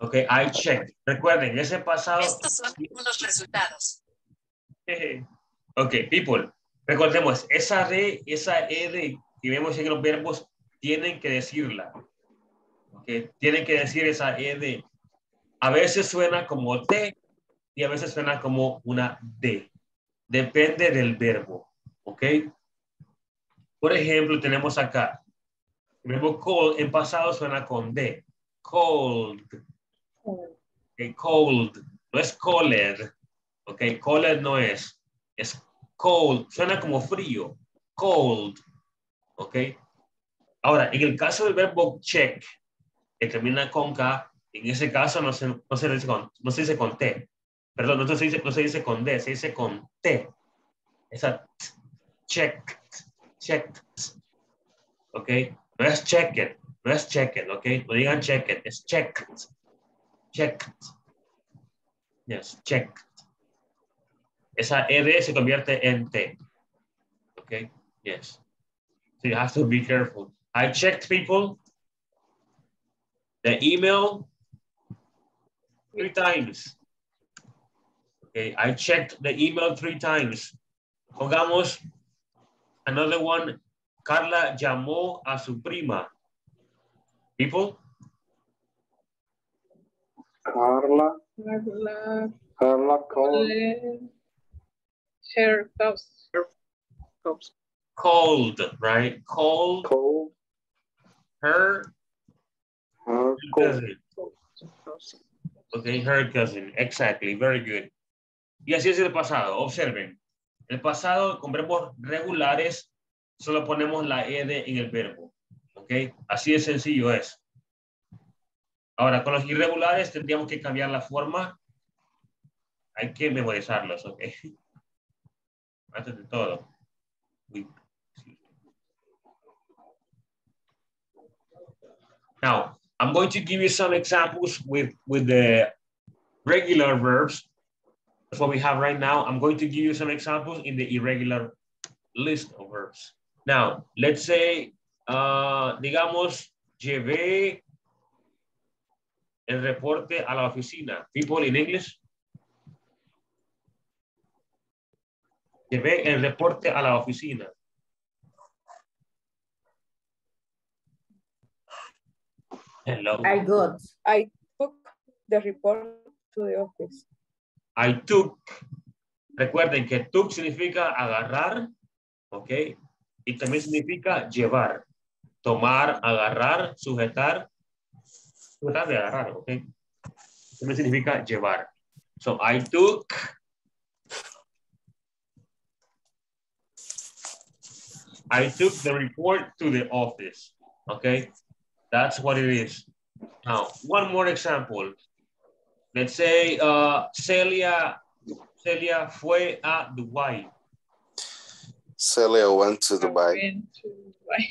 Ok, I checked. Recuerden, ese pasado. Estos son unos resultados. Ok, people. Recordemos, esa D, esa ED que vemos en los verbos, tienen que decirla. Ok, tienen que decir esa ED. A veces suena como T y a veces suena como una D. Depende del verbo. Ok. Por ejemplo, tenemos acá. Verbo cold en pasado suena con D. Cold. Cold. No es cold. Ok, cold no es. Es cold. Suena como frío. Cold. Ok. Ahora, en el caso del verbo check, que termina con K, en ese caso no se, no se, dice, con, no se dice con T. Perdón, no se, dice, no se dice con D, se dice con T. Esa t, check, check. Ok. No es check it, es check it, ok. No digan check it, es checked, Checked. Yes, checked. Esa ED se convierte en T. Okay, yes. So you have to be careful. I checked people. The email three times. Okay, I checked the email three times. Pongamos another one. Carla llamó a su prima. People? Carla, Carla Carla called called her house. Her house. Cold, right? Cold. Cold. Her her cousin. Okay, her cousin. Exactly. Very good. Y así es el pasado. Observen. El pasado con verbos regulares solo ponemos la ed en el verbo. Ok. Así de sencillo es. Ahora, con los irregulares tendríamos que cambiar la forma. Hay que memorizarlos, ok. Antes de todo. Now, I'm going to give you some examples with, with the regular verbs. What we have right now. I'm going to give you some examples in the irregular list of verbs. Now, let's say, uh, digamos, llevé el reporte a la oficina. People in English. Llevé el reporte a la oficina. Hello. I got. I took the report to the office. I took. Recuerden que took significa agarrar, ¿ok? Y también significa llevar. Tomar, agarrar, sujetar. Sujetar de agarrar, ¿ok? También significa llevar. So I took. I took the report to the office, okay? That's what it is. Now, one more example. Let's say uh, Celia, Celia fue a Dubai. Celia went to Dubai. Went to Dubai.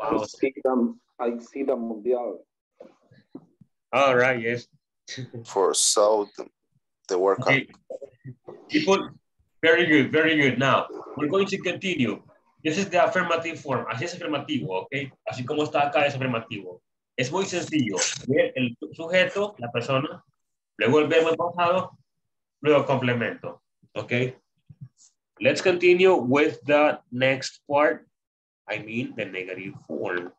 I see them. I see the mundial. All right, yes. For so the, the World Cup. Okay. People, very good, very good. Now, we're going to continue. This is the affirmative form. Así es afirmativo, ¿ok? Así como está acá es afirmativo. Es muy sencillo. El sujeto, la persona, luego el verbo en pasado, luego complemento, ¿ok? Let's continue with the next part. I mean the negative form.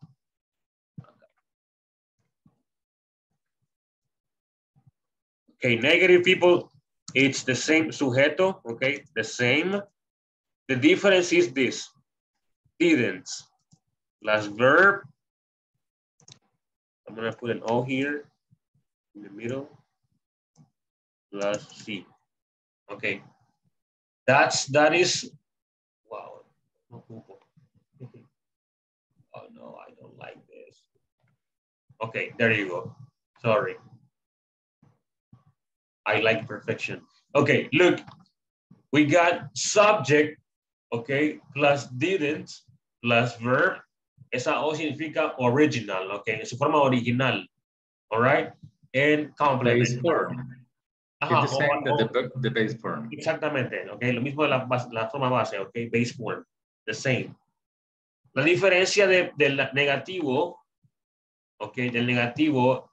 Okay, negative people, it's the same sujeto, okay? The same. The difference is this. Didn't. Last verb. I'm gonna put an O here in the middle. Plus C. Okay. That's, that is, wow. Oh no, I don't like this. Okay, there you go. Sorry. I like perfection. Okay, look, we got subject, okay, plus didn't, plus verb. Esa O significa original, okay, en su forma original, all right? And complement. Form. Ajá, It's the same o- that the, the base form. Exactamente, ok, lo mismo de la, forma base, ok, base form, the same. La diferencia de- del negativo, ok, del negativo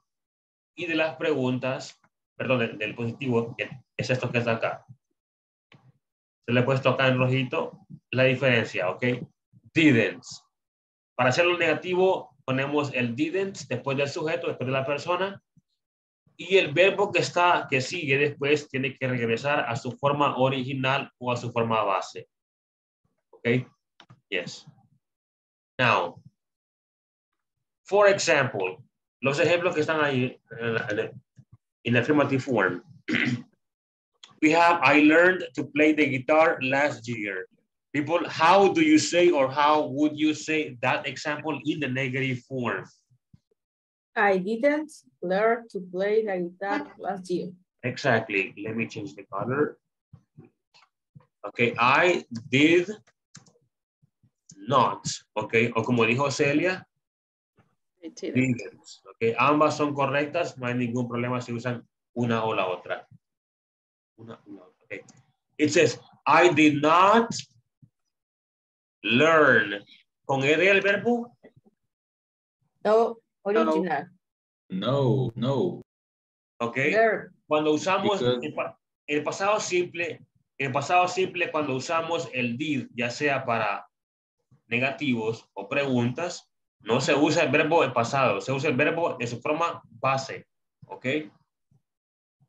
y de las preguntas, perdón, del, del positivo, es esto que está acá. Se le he puesto acá en rojito la diferencia, ok, didn't. Para hacerlo negativo, ponemos el didn't después del sujeto, después de la persona, y el verbo que está, que sigue después, tiene que regresar a su forma original o a su forma base. ¿Ok? Yes. Now, for example, los ejemplos que están ahí en la- affirmative form. We have, I learned to play the guitar last year. People, how do you say or how would you say that example in the negative form? I didn't learn to play the guitar last year. Exactly. Let me change the color. Okay, I did not. Okay, o como dijo Celia, didn't. Okay, ambas son correctas, no hay ningún problema si usan una o la otra. Una o la otra. Okay. It says, I did not learn. Con ED el verbo, No, original. No, no. ok. Learn. Cuando usamos Because- el, pa- el pasado simple, el pasado simple cuando usamos el did, ya sea para negativos o preguntas, no se usa el verbo en pasado, se usa el verbo en su forma base, ¿ok?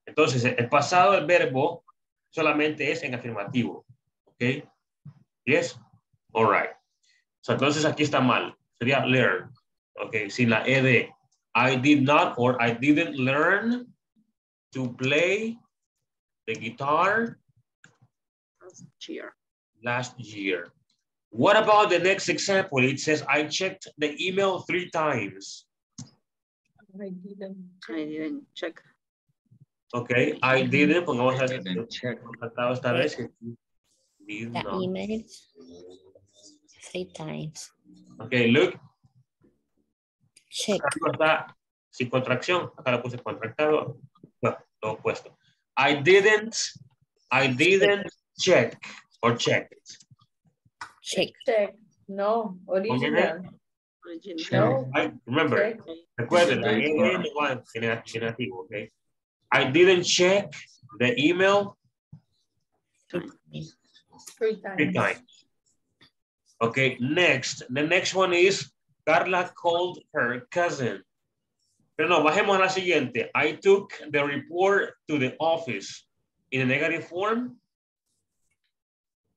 Entonces, el pasado del verbo solamente es en afirmativo, ¿ok? Yes? All right. So, entonces aquí está mal, sería learn, Ok, Sin la ed. I did not or I didn't learn to play the guitar last year. last year. What about the next example? It says, I checked the email three times. I didn't. I didn't check. Okay, I didn't, pongamos a Didn't check. tratado esta vez. que did The not. emails three times. Okay, look, Check. acá está sin contracción, acá lo puse contractado, no, lo opuesto. I didn't, I didn't check or check it. Check. Check. No, original. Original. No. I remember, Check. recuerden, la Very good. no va en negativo, okay? I didn't check the email Three times. three times. Times. Okay, next, the next one is Carla called her cousin. Pero no, bajemos a la siguiente. I took the report to the office in a negative form.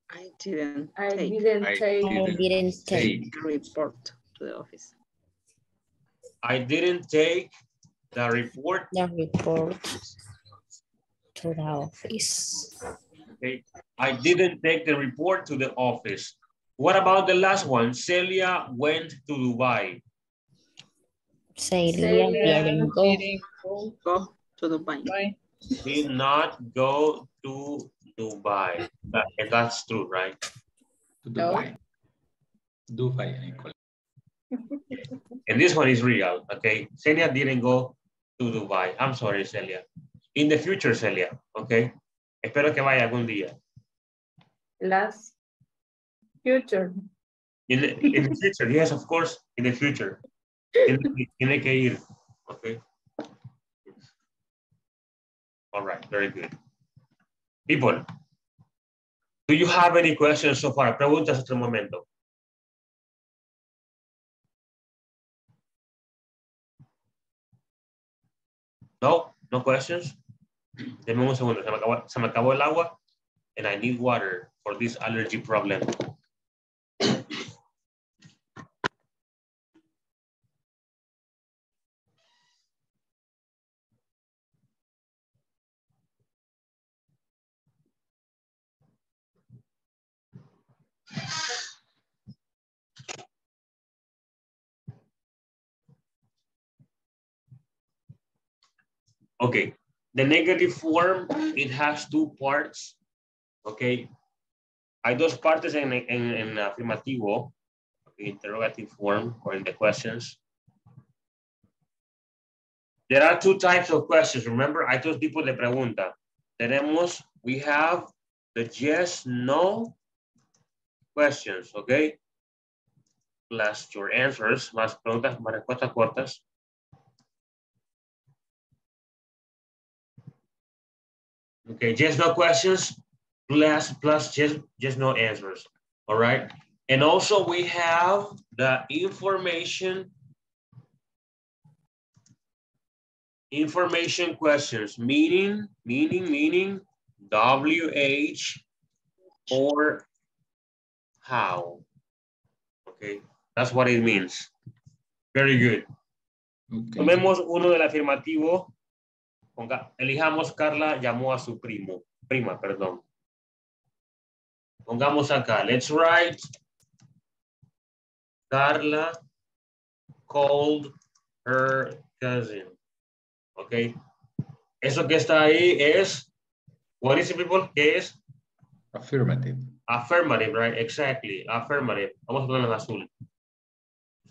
I didn't I take didn't I take. I didn't take. the report to the office. I didn't take the report. the report to the office. Okay, I didn't take the report to the office. What about the last one? Celia went to Dubai. Celia Celia didn't go. didn't go. Go to Dubai. bank. Bye. Did not go to Dubai. That- and that's true, right? To No. Dubai. Dubai, Nicole. And this one is real, okay? Celia didn't go to Dubai. I'm sorry, Celia. In the future, Celia, okay? Espero que vaya algún día. Last. Future. In the, in the future, yes, of course, in the future. Tiene, que ir. Okay. All right, very good. People, do you have any questions so far? Preguntas hasta el momento. No, no questions. Deme un segundo, se me, acabó, se me acabó el agua and I need water for this allergy problem. Okay, the negative form, it has two parts. Okay, hay dos partes en, en, en afirmativo, interrogative form, or in the questions. There are two types of questions. Remember, hay dos tipos de pregunta. Tenemos, we have the yes, no questions, okay? Plus your answers, más preguntas, más respuestas cortas. Okay, just no questions, plus, plus just, just no answers, all right? And also we have the information, information questions, meaning, meaning, meaning, WH or how, okay? That's what it means. Very good. Tomemos uno del afirmativo Ponga, elijamos Carla llamó a su primo, prima, perdón. Pongamos acá, let's write Carla called her cousin. Ok. Eso que está ahí es, what is it, people? ¿Qué es? Affirmative. Affirmative, right? Exactly. Affirmative. Vamos a ponerlo en azul.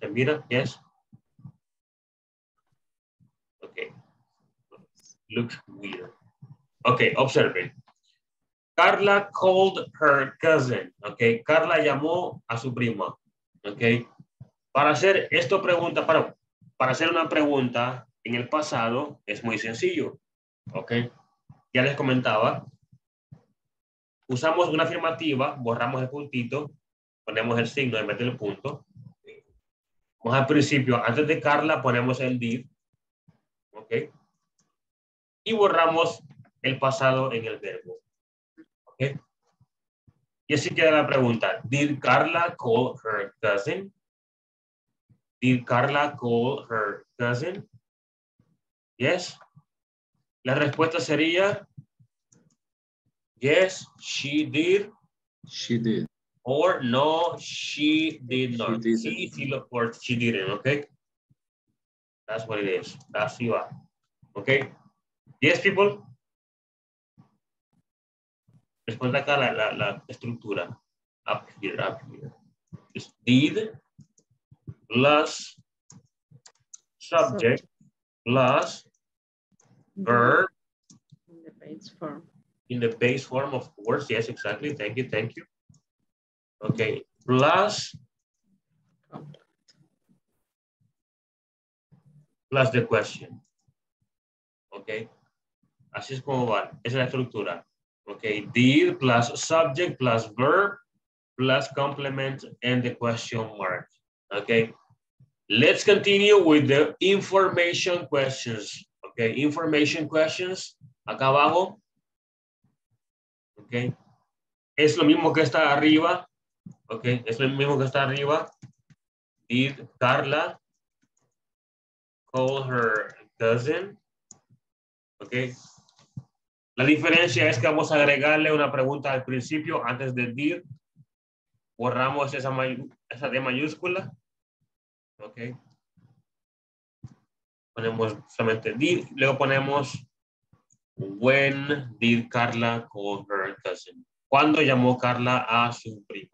¿Se mira? Yes. Okay. Looks weird. Okay, observen. Carla called her cousin. Okay, Carla llamó a su prima. Okay. Para hacer esto pregunta, para, para hacer una pregunta en el pasado es muy sencillo. Okay. Ya les comentaba. Usamos una afirmativa, borramos el puntito, ponemos el signo en vez del punto. Vamos al principio, antes de Carla ponemos el did. Ok. Y borramos el pasado en el verbo. Ok. Y así queda la pregunta. Did Carla call her cousin? Did Carla call her cousin? Yes. La respuesta sería yes, she did. She did. Or no, she did not. Sí, sí, lo- or she didn't, okay? That's what it is. Así va. Okay? Yes, people? Responde acá la, la, la estructura. Up here, up here. It's did plus subject plus verb In the base form. in the base form, of course. Yes, exactly. Thank you, thank you. Okay, plus plus the question. Okay, así es como va. Es la estructura. Okay, did plus subject plus verb plus complement and the question mark. Okay, let's continue with the information questions. Okay, information questions. Acá abajo. Ok. Es lo mismo que está arriba. Ok. Es lo mismo que está arriba. Did Carla call her cousin? Ok. La diferencia es que vamos a agregarle una pregunta al principio antes de did. Borramos esa, esa de mayúscula. Ok. Ponemos solamente did. Luego ponemos When did Carla call her cousin? ¿Cuándo llamó Carla a su prima?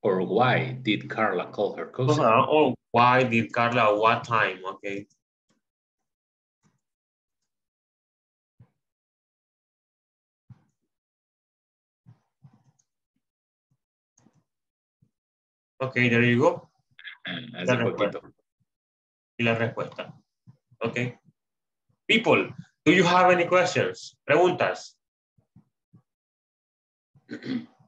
Or why did Carla call her cousin? Ajá, or why did Carla, what time, okay? Okay, there you go. Hace La poquito. Y la respuesta. Okay. People, do you have any questions? Preguntas.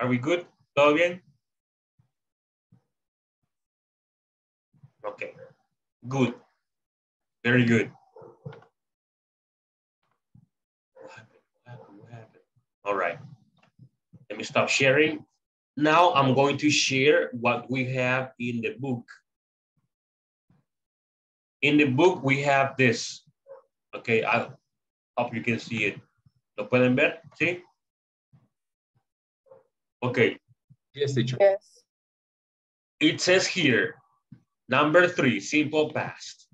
Are we good? ¿Todo bien? Okay. Good. Very good. What happened? What happened? What happened? All right. Let me stop sharing. Now I'm going to share what we have in the book. In the book, we have this. Okay, I hope you can see it. ¿Lo pueden ver? ¿Sí? Okay. Yes, teacher. Yes. It says here, number three, simple past.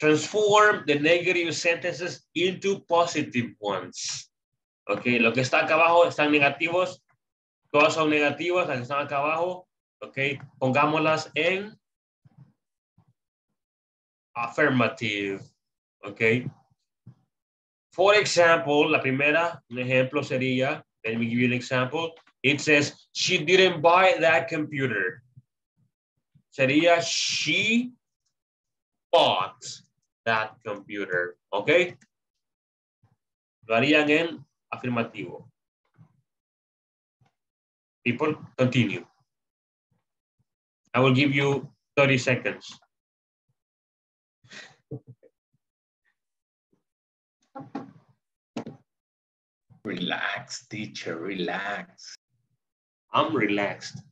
Transform the negative sentences into positive ones. Ok, lo que está acá abajo están negativos. Todas son negativas, las que están acá abajo. Ok, pongámoslas en affirmative. Ok. For example, la primera, un ejemplo sería, let me give you an example. It says, she didn't buy that computer. Sería, she bought that computer. ¿Ok? Lo harían en afirmativo. People, continue. I will give you 30 seconds. Relax, teacher, relax. I'm relaxed.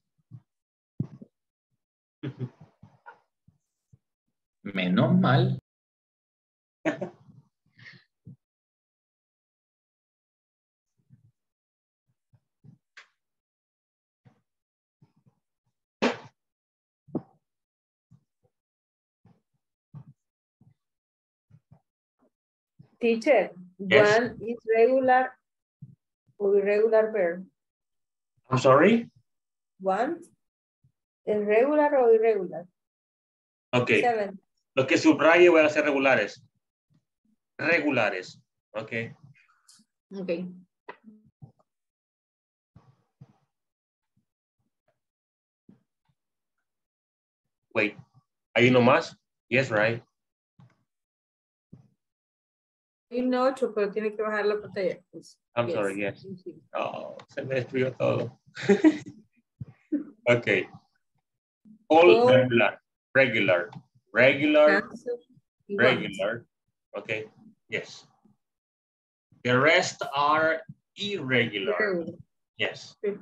Menos mal. Teacher, Yes. one is regular or irregular verb. I'm sorry? One is regular or irregular. Ok. Seven. Lo que subraye voy a hacer regulares. Regulares. Ok. Okay. Wait. ¿Hay uno más? Yes, right? Hay un ocho, pero tiene que bajar la pantalla. Pues, I'm sorry, yes. Oh, se me destruyó todo. ok. All All- regular. Regular. Regular. Cancel. Regular. Okay. Yes. The rest are irregular. Yes. Sí.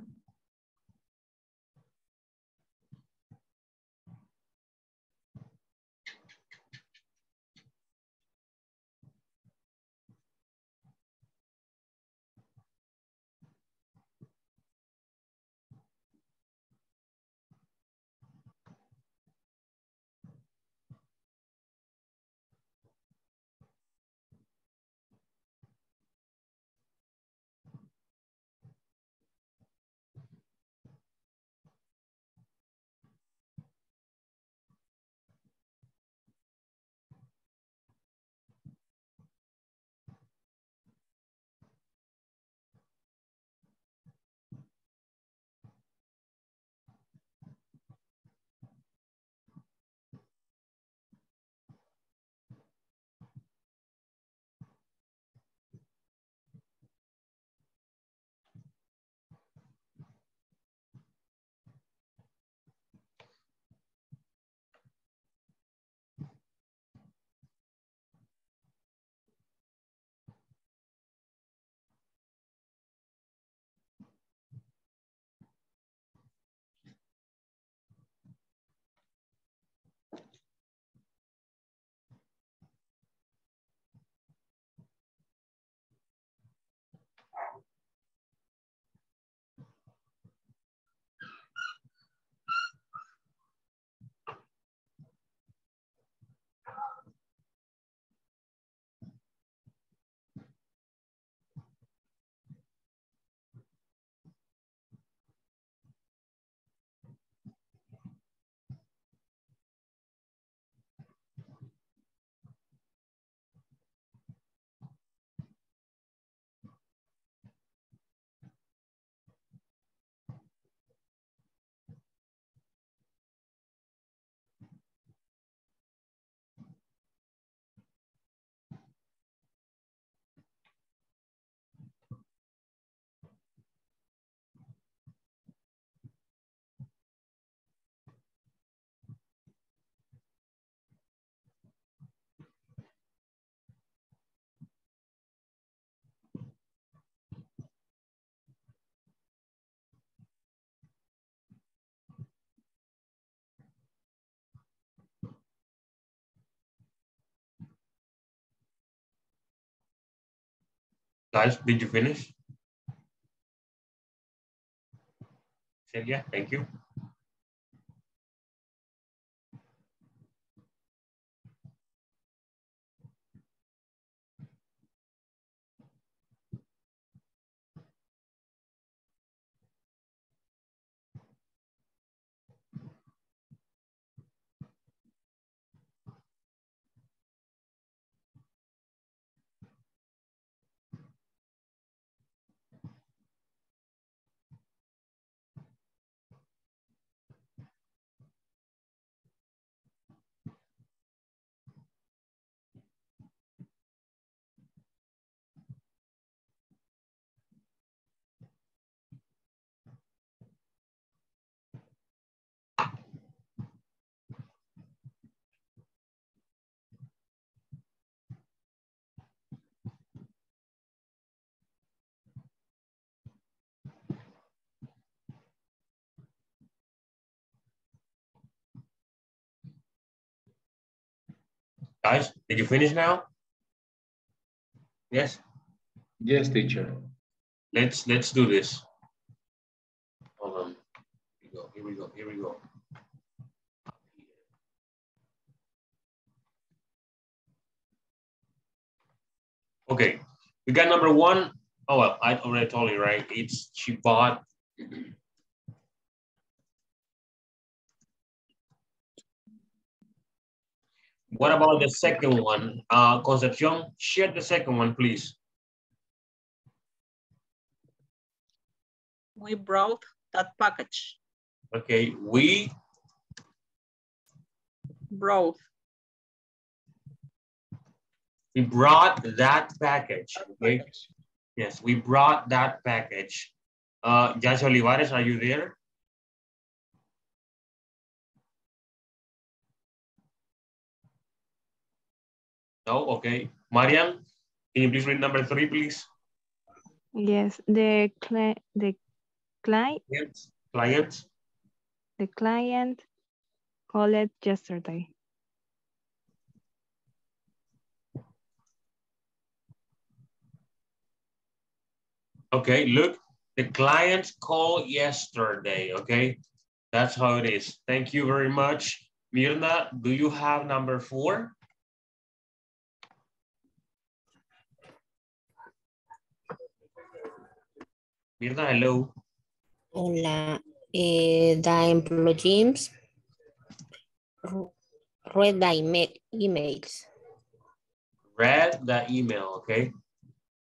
Guys, did you finish? Celia, thank you. Guys, did you finish now? Yes. Yes, teacher. Let's let's do this. Hold on. Here we go. Here we go. Here we go. Okay, we got number one. Oh well, I already told you, right? It's she What about the second one? Uh, Concepcion, share the second one, please. We brought that package. Okay, we Brought. we brought that package. Okay. Yes, we brought that package. Uh, Judge Olivares, are you there? No, okay. Mariam, can you please read number three, please? Yes, the cli the client Yes, client. the client called yesterday. Okay, look, the client called yesterday, okay? That's how it is. Thank you very much. Mirna, do you have number four? Mirna, hello. Hola. Eh, the employees read the email, emails. Read the email, okay?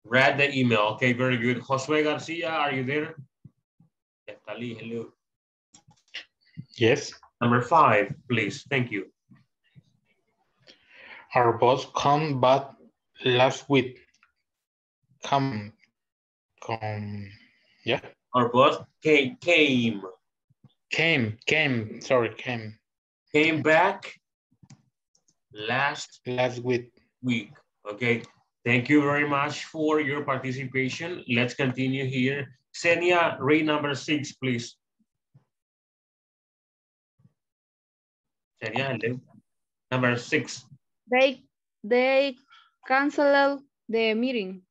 Read the email, okay, very good. Josue Garcia, are you there? Neftali, hello. Yes, Number five, please, thank you. our boss come back last week. Come, come, yeah, Our boss came, came, came, came, sorry, came came back last last week. week, okay? Thank you very much for your participation. Let's continue here. Xenia, read number six, please. Xenia, hello. Number six. They they canceled the meeting.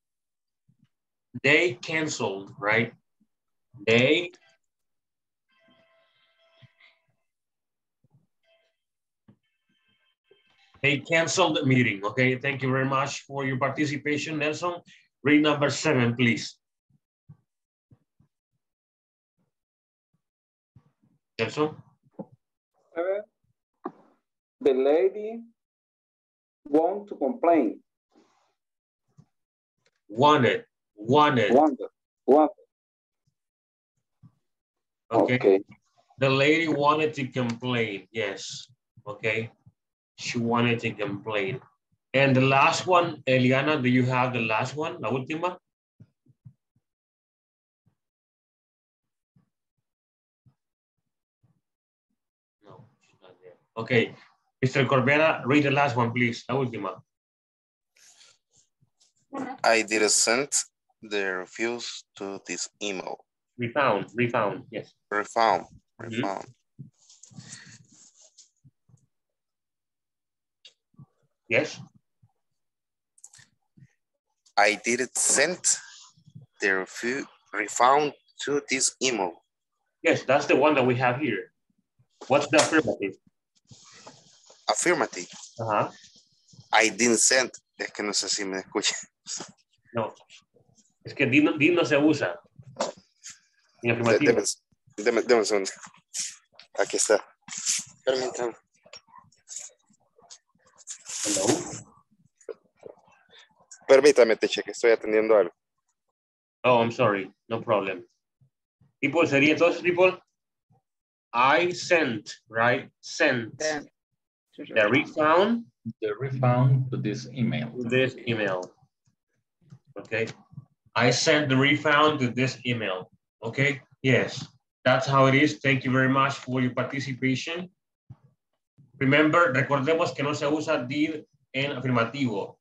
They canceled, right? They They canceled the meeting, okay? Thank you very much for your participation, Nelson. Read number seven, please. Nelson? Seven, The lady want to complain. Wanted, wanted, Wanted, wanted. Okay? Okay. The lady wanted to complain, yes, okay? She wanted to complain. And the last one, Eliana, do you have the last one, la última? No, she's not there. Okay, Mr. Corbera, read the last one, please, la última. I didn't send the refuse to this email. Refound, refound, yes. Refound, Mhm. Yes, I didn't send the refu- refund to this email. Yes, that's the one that we have here. What's the affirmative? Affirmative. Ajá. I didn't send. Es que no sé si me escucha. No. Es que did no, did no se usa. Afirmativo. Deme, un segundo. Aquí está. Permítame. Hello? Permítame, Teche, que estoy atendiendo algo. Oh, I'm sorry. No problem. People sería entonces, people. I sent, right? Sent. The refund The refund to this email. to this email. Okay. I sent the refund to this email. Okay. Yes, that's how it is. Thank you very much for your participation. Remember, recordemos que no se usa did en afirmativo.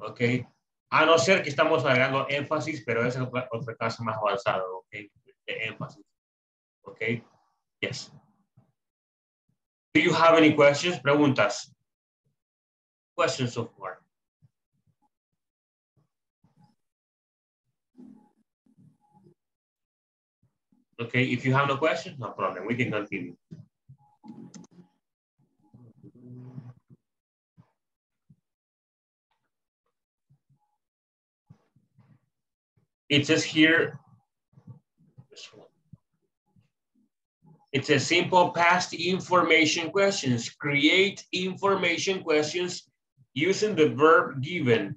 Ok. A no ser que estamos agregando énfasis, pero es otro caso más avanzado. Ok. De énfasis. Ok. Yes. Do you have any questions? Preguntas. Questions so far? Okay, if you have no questions, no problem. We can continue. It says here. It's a simple past information questions. Create information questions using the verb given.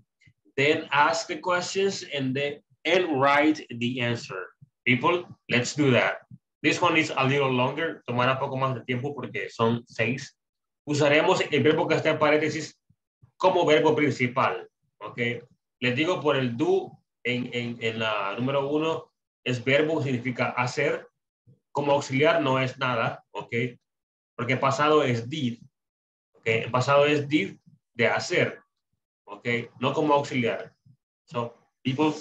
Then ask the questions and then and write the answer. People, let's do that. This one is a little longer, tomará poco más de tiempo porque son seis. Usaremos el verbo que está en paréntesis como verbo principal, ¿ok? Les digo por el do en, en, en la número uno, es verbo, significa hacer. Como auxiliar no es nada, ¿ok? Porque pasado es did, ¿ok? Pasado es did de hacer, ¿ok? No como auxiliar. So, people,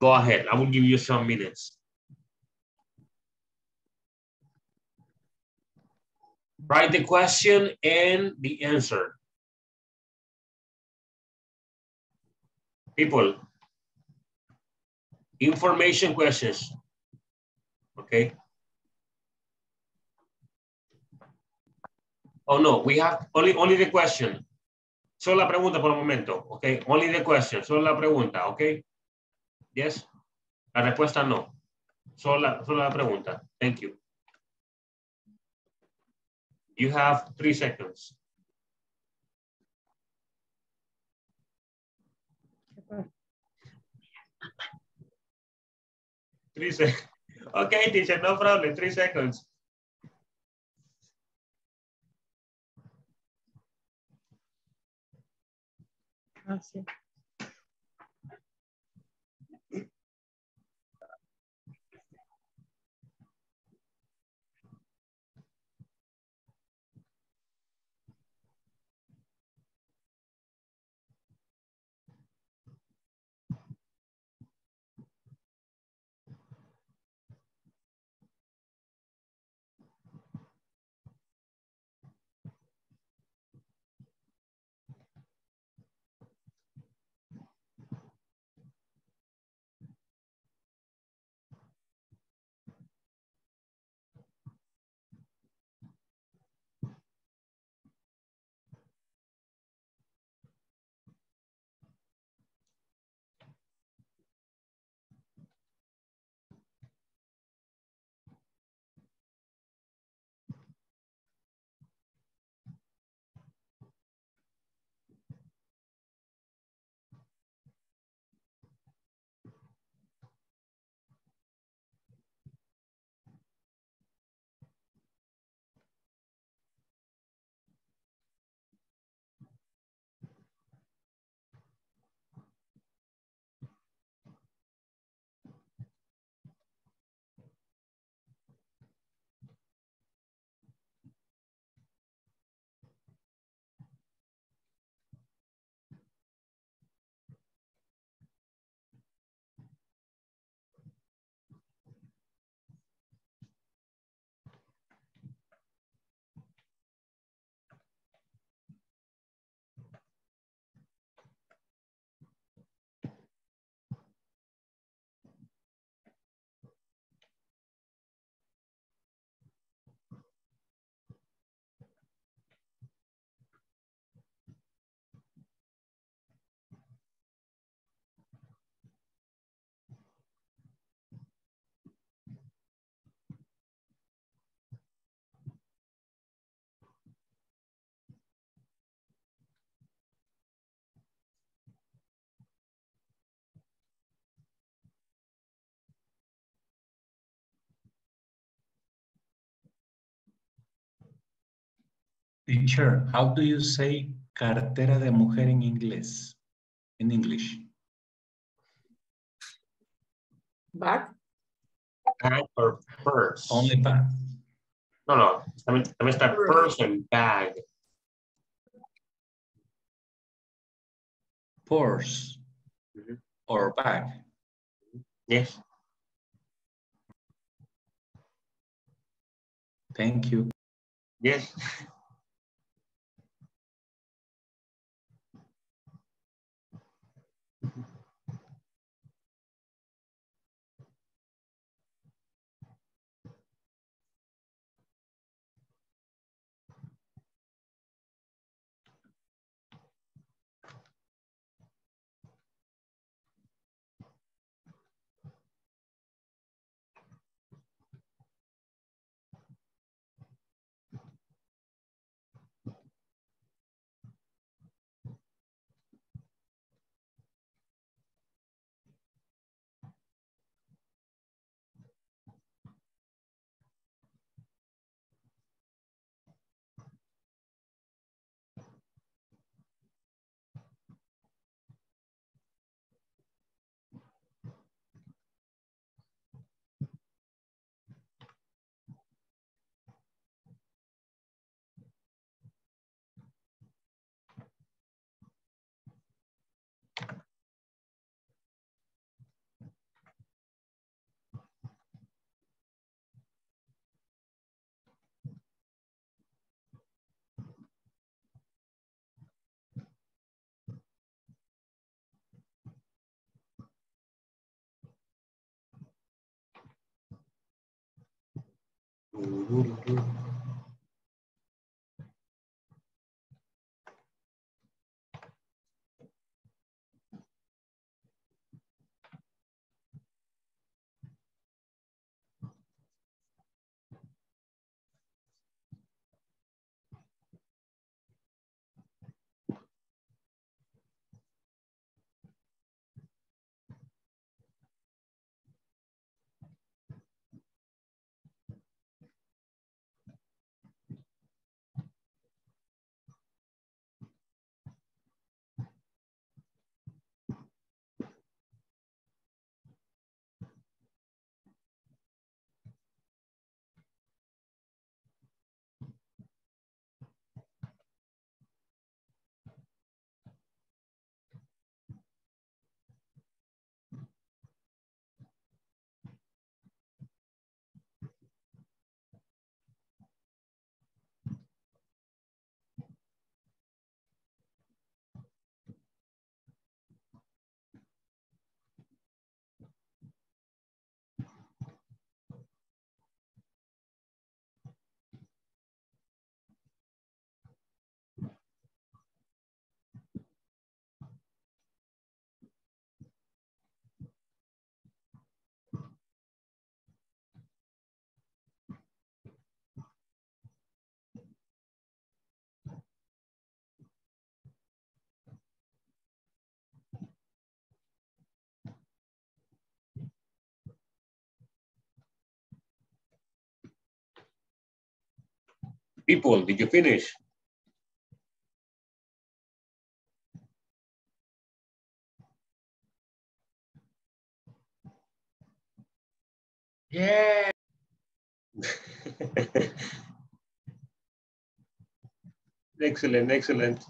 go ahead. I will give you some minutes. Write the question and the answer. People, information questions. Okay. Oh no, we have only only the question. Solo la pregunta por el momento, okay? Only the question, solo la pregunta, okay? Yes. La respuesta no. Solo la, solo la pregunta. Thank you. You have three seconds. Three seconds. Okay, teacher, no problem. Three seconds. Ah, Teacher, how do you say cartera de mujer in English? In English. Bag. Bag or purse? Only bag. No, no. También, también está purse and bag. Purse mm-hmm. or bag. Yes. Thank you. Yes. Tururururu. People, did you finish? Yeah. excellent, excellent.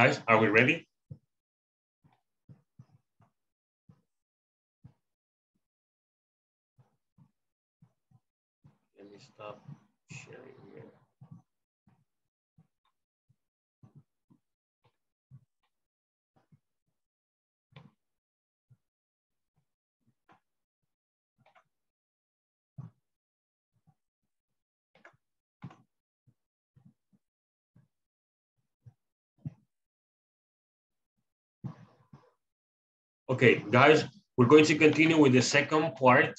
Guys, are we ready? stop sharing here. Okay, guys, we're going to continue with the second part.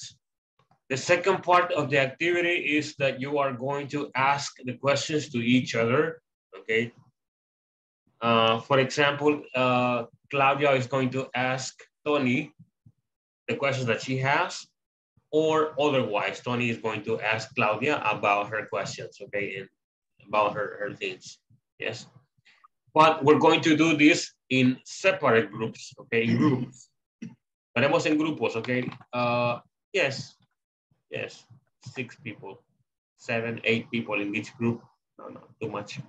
The second part of the activity is that you are going to ask the questions to each other, okay? Uh, for example, uh, Claudia is going to ask Tony the questions that she has, or otherwise, Tony is going to ask Claudia about her questions, okay, and about her, her things, yes? But we're going to do this in separate groups, okay, in groups. Haremos en grupos, okay? Uh, yes, yes, six people, seven, eight people in each group. No, no, too much.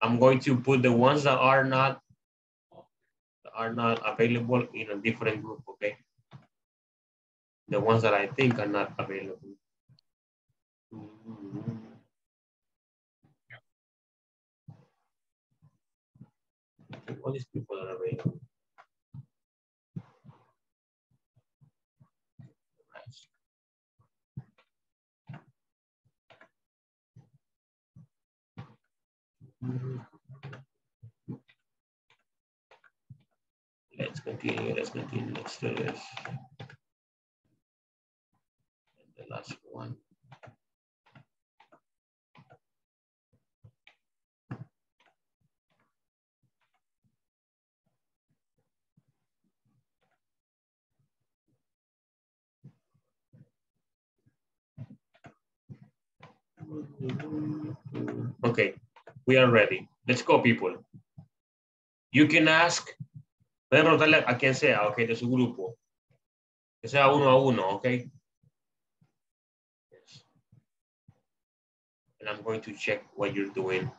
I'm going to put the ones that are not are not available in a different group, okay? The ones that I think are not available. All these people are available. Let's continue, let's continue, let's do this. And the last one. Okay, we are ready. Let's go, people. You can ask, pueden preguntarle a quien sea, ok, de su grupo. Que sea uno a uno, ok. Yes. And I'm going to check what you're doing.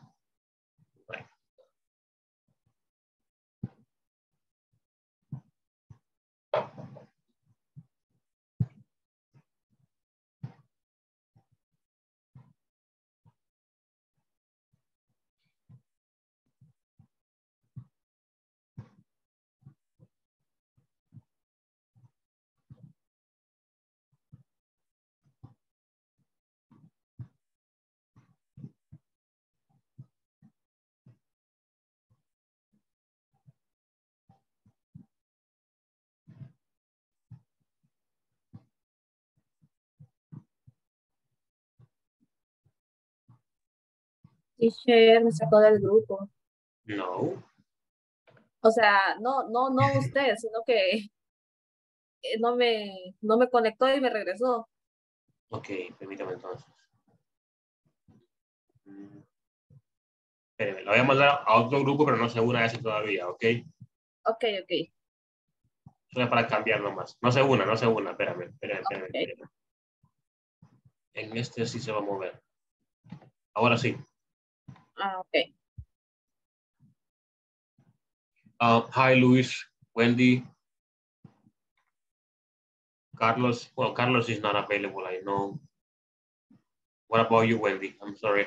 Teacher me sacó del grupo. No. O sea, no, no, no usted, sino que eh, no me, no me conectó y me regresó. Ok, permítame entonces. Mm. Espéreme, lo voy a mandar a otro grupo, pero no se una ese todavía, ¿ok? Ok, ok. Solo es para cambiar nomás. No se una, no se una, espérame, espérame, espérame, espérame. En este sí se va a mover. Ahora sí. Ah, ok. Uh, hi, Luis, Wendy. Carlos, well, Carlos is not available, I know. What about you, Wendy? I'm sorry.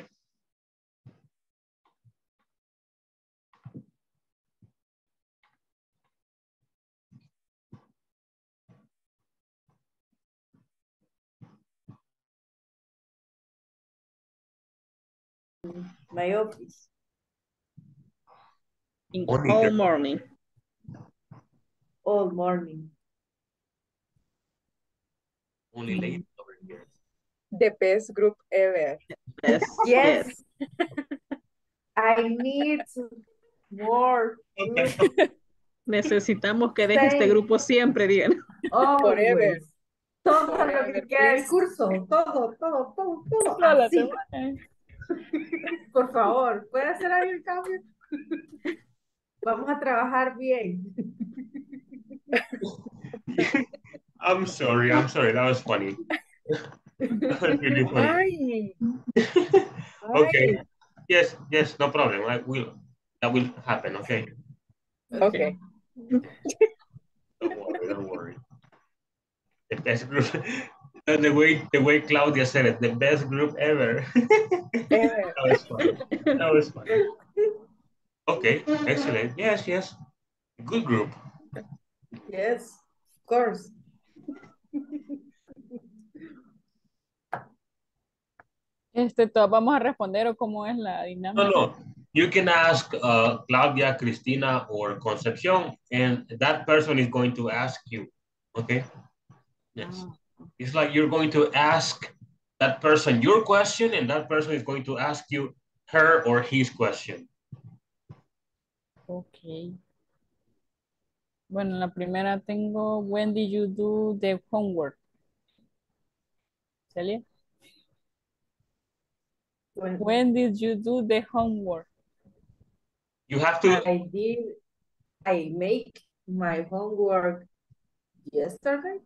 My office. In Only all morning. All morning. Only over here. The best group ever. Yes. Yes. I need more. Necesitamos que deje este grupo siempre, Diana. Forever. Always. Todo lo Forever, que queda del curso, todo, todo, todo, todo. Así. Por favor, ¿puede hacer ahí el cambio? Vamos a trabajar bien. I'm sorry, I'm sorry, that was funny. that was really funny. Ay, Okay. Yes, yes, no problem. I will. That will happen. Okay. okay. Don't worry, don't worry. The best group. And the way the way Claudia said it, the best group ever. Ever. that was funny. That was funny. Okay, excellent. Yes, yes. Good group. Yes, of course. Este, todos vamos a responder o cómo es la dinámica. No, no. You can ask uh, Claudia, Cristina, or Concepcion, and that person is going to ask you. Okay? Yes. It's like you're going to ask that person your question, and that person is going to ask you her or his question. Ok. Bueno, la primera tengo, when did you do the homework? Celia? When, When did you do the homework? You have to I did, I make my homework yesterday.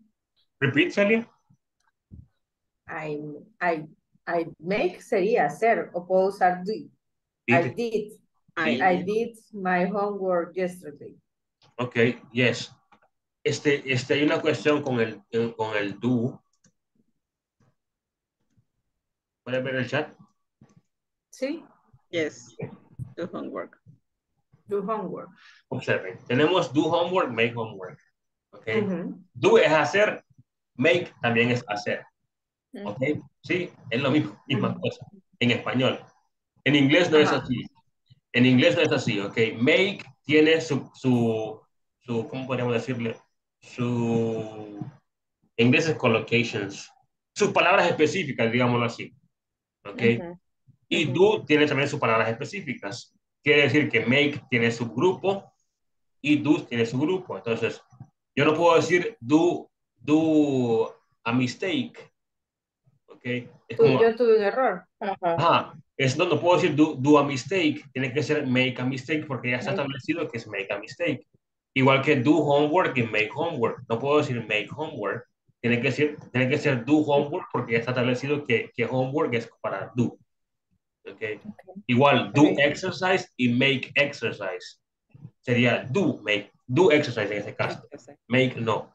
Repeat, Celia. I, I, I make sería hacer, o puedo usar do. I Did. I I did my homework yesterday. Ok, yes. Este, este, hay una cuestión con el, eh, con el do. ¿Puedes ver el chat? Sí, Yes. Do homework. do homework. Observen. Tenemos do homework, make homework. Ok. Ujú. Do es hacer, make también es hacer. ¿Ok? Sí, es lo mismo, misma cosa. En español. En inglés no es así. En inglés no es así, ¿ok? Make tiene su, su, su ¿cómo podríamos decirle? Su, en inglés es collocations. Sus palabras específicas, digámoslo así. ¿Ok? Ujú. Y do tiene también sus palabras específicas. Quiere decir que make tiene su grupo y do tiene su grupo. Entonces, yo no puedo decir do, do a mistake. ¿Ok? Es como, Yo tuve un error. Ajá. ajá, es, no, no puedo decir do, do a mistake. Tiene que ser make a mistake porque ya está Make. establecido que es make a mistake. Igual que do homework y make homework. No puedo decir make homework. Tiene que ser, tiene que ser do homework porque ya está establecido que, que homework es para do. Okay. Igual, do exercise y make exercise. Sería do, make, do exercise en ese caso. Make no.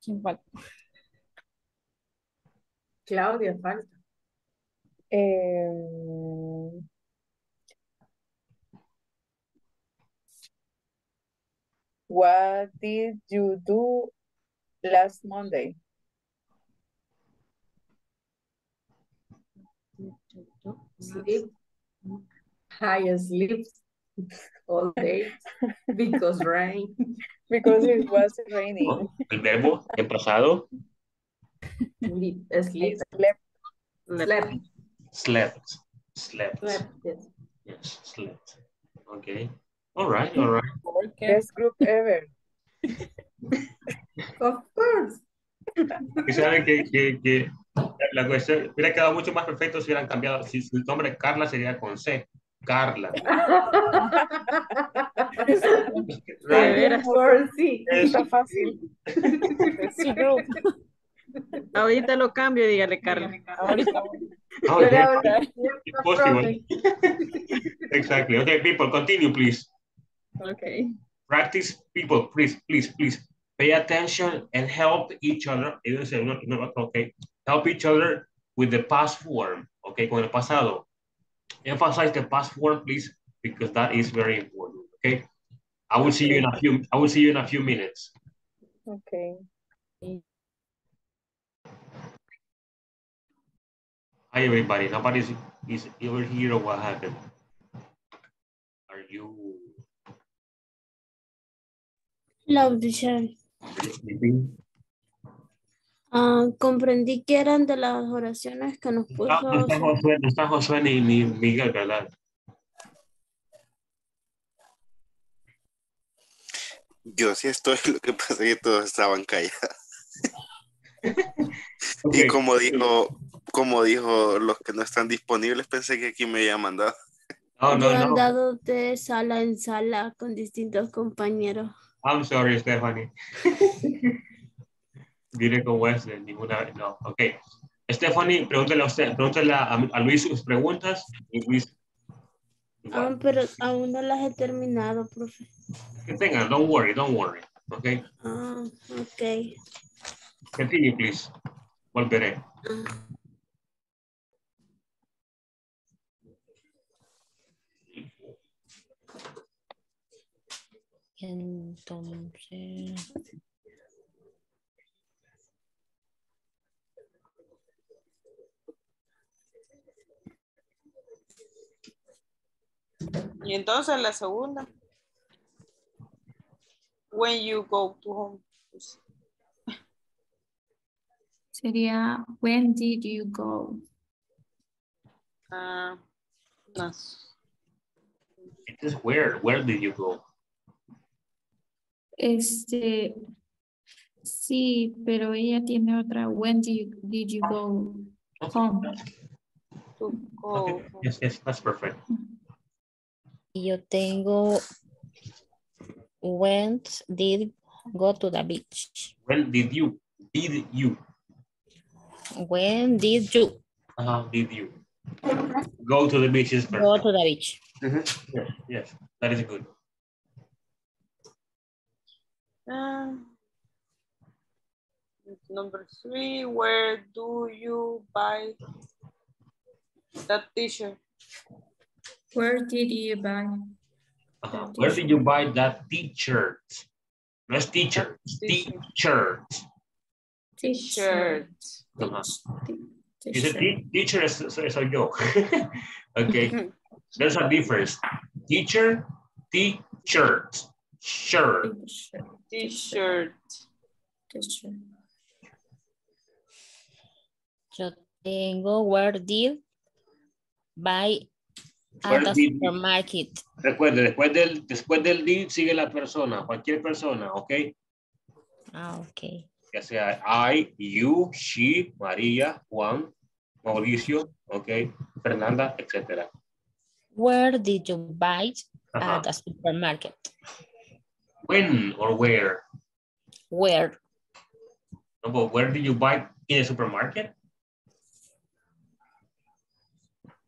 ¿Quién falta? Claudia, falta. Em, what did you do last Monday? Sleep. I sleep all day because rain. Because it was raining. El verbo en pasado, Sleep. Sleep. slept. Slept. slept. Slept. Yes. Yes, slept. Okay. All right, all right. Best group ever. Of course. Y saben que, que, que la cuestión hubiera quedado mucho más perfecto si hubieran cambiado. Si su nombre Carla sería con C. Carla. De veras. Por sí. Está fácil. sí. Ahorita lo cambio, dígale, Carla. Ahorita. Oh, Pero yeah, ahora- it's possible. exactly. Okay, people, continue, please. Okay. Practice, people, please, please, please. Pay attention and help each other. Okay. Help each other with the past form. Okay, con el pasado. Emphasize the past form, please, because that is very important. Okay. I will see you in a few. I will see you in a few minutes. Okay. Hi, everybody. Nobody's is over here. Or what happened? Are you Hello, teacher. sleeping? Ah, comprendí que eran de las oraciones que nos puso. No, no está Josué, no está Josué ni, ni Miguel, ¿verdad? Yo sí estoy, lo que pasa es que todos estaban callados. Ok. Y como dijo, como dijo los que no están disponibles, pensé que aquí me había mandado. No, no, no. andado de sala en sala con distintos compañeros. I'm sorry, Stephanie. Vine con Wesley, ninguna vez. No, ok. Stephanie, pregúntale a usted, pregúntale a, a Luis sus preguntas y Luis Ah, pero aún no las he terminado, profe. que tengan, don't worry, don't worry, okay? Ah, ok. Continue, please. Volveré. Entonces, Y entonces la segunda. When you go to home. Pues, Sería, when did you go? ah, no. It is where, where did you go? Este, sí, pero ella tiene otra. When did you, did you go home? To go. Okay. Yes, yes, that's perfect. y yo tengo went did go to the beach. When did you, did you, When did you uh, -huh, did you go to the beach is perfect. go to the beach? Mhm. Yes, yes, that is good. Ah. number three, where do you buy that t-shirt? Where did you buy? Uh-huh. Where did you buy that t-shirt? No es teacher, t-shirt. T-shirt. Uh-huh. Dice "Te- teacher es, soy soy yo. okay, there's a difference. Teacher, t-shirt, shirt. T-shirt. T-shirt. Yo tengo where did buy Where at supermarket. Recuerde, después del, después del did sigue la persona, cualquier persona, ¿ok? Ah, ok. Ya sea I, you, she, María, Juan, Mauricio, ¿ok? Fernanda, etc. Where did you buy Ajá. at the supermarket? When or where? Where? No, but where did you buy in a supermarket?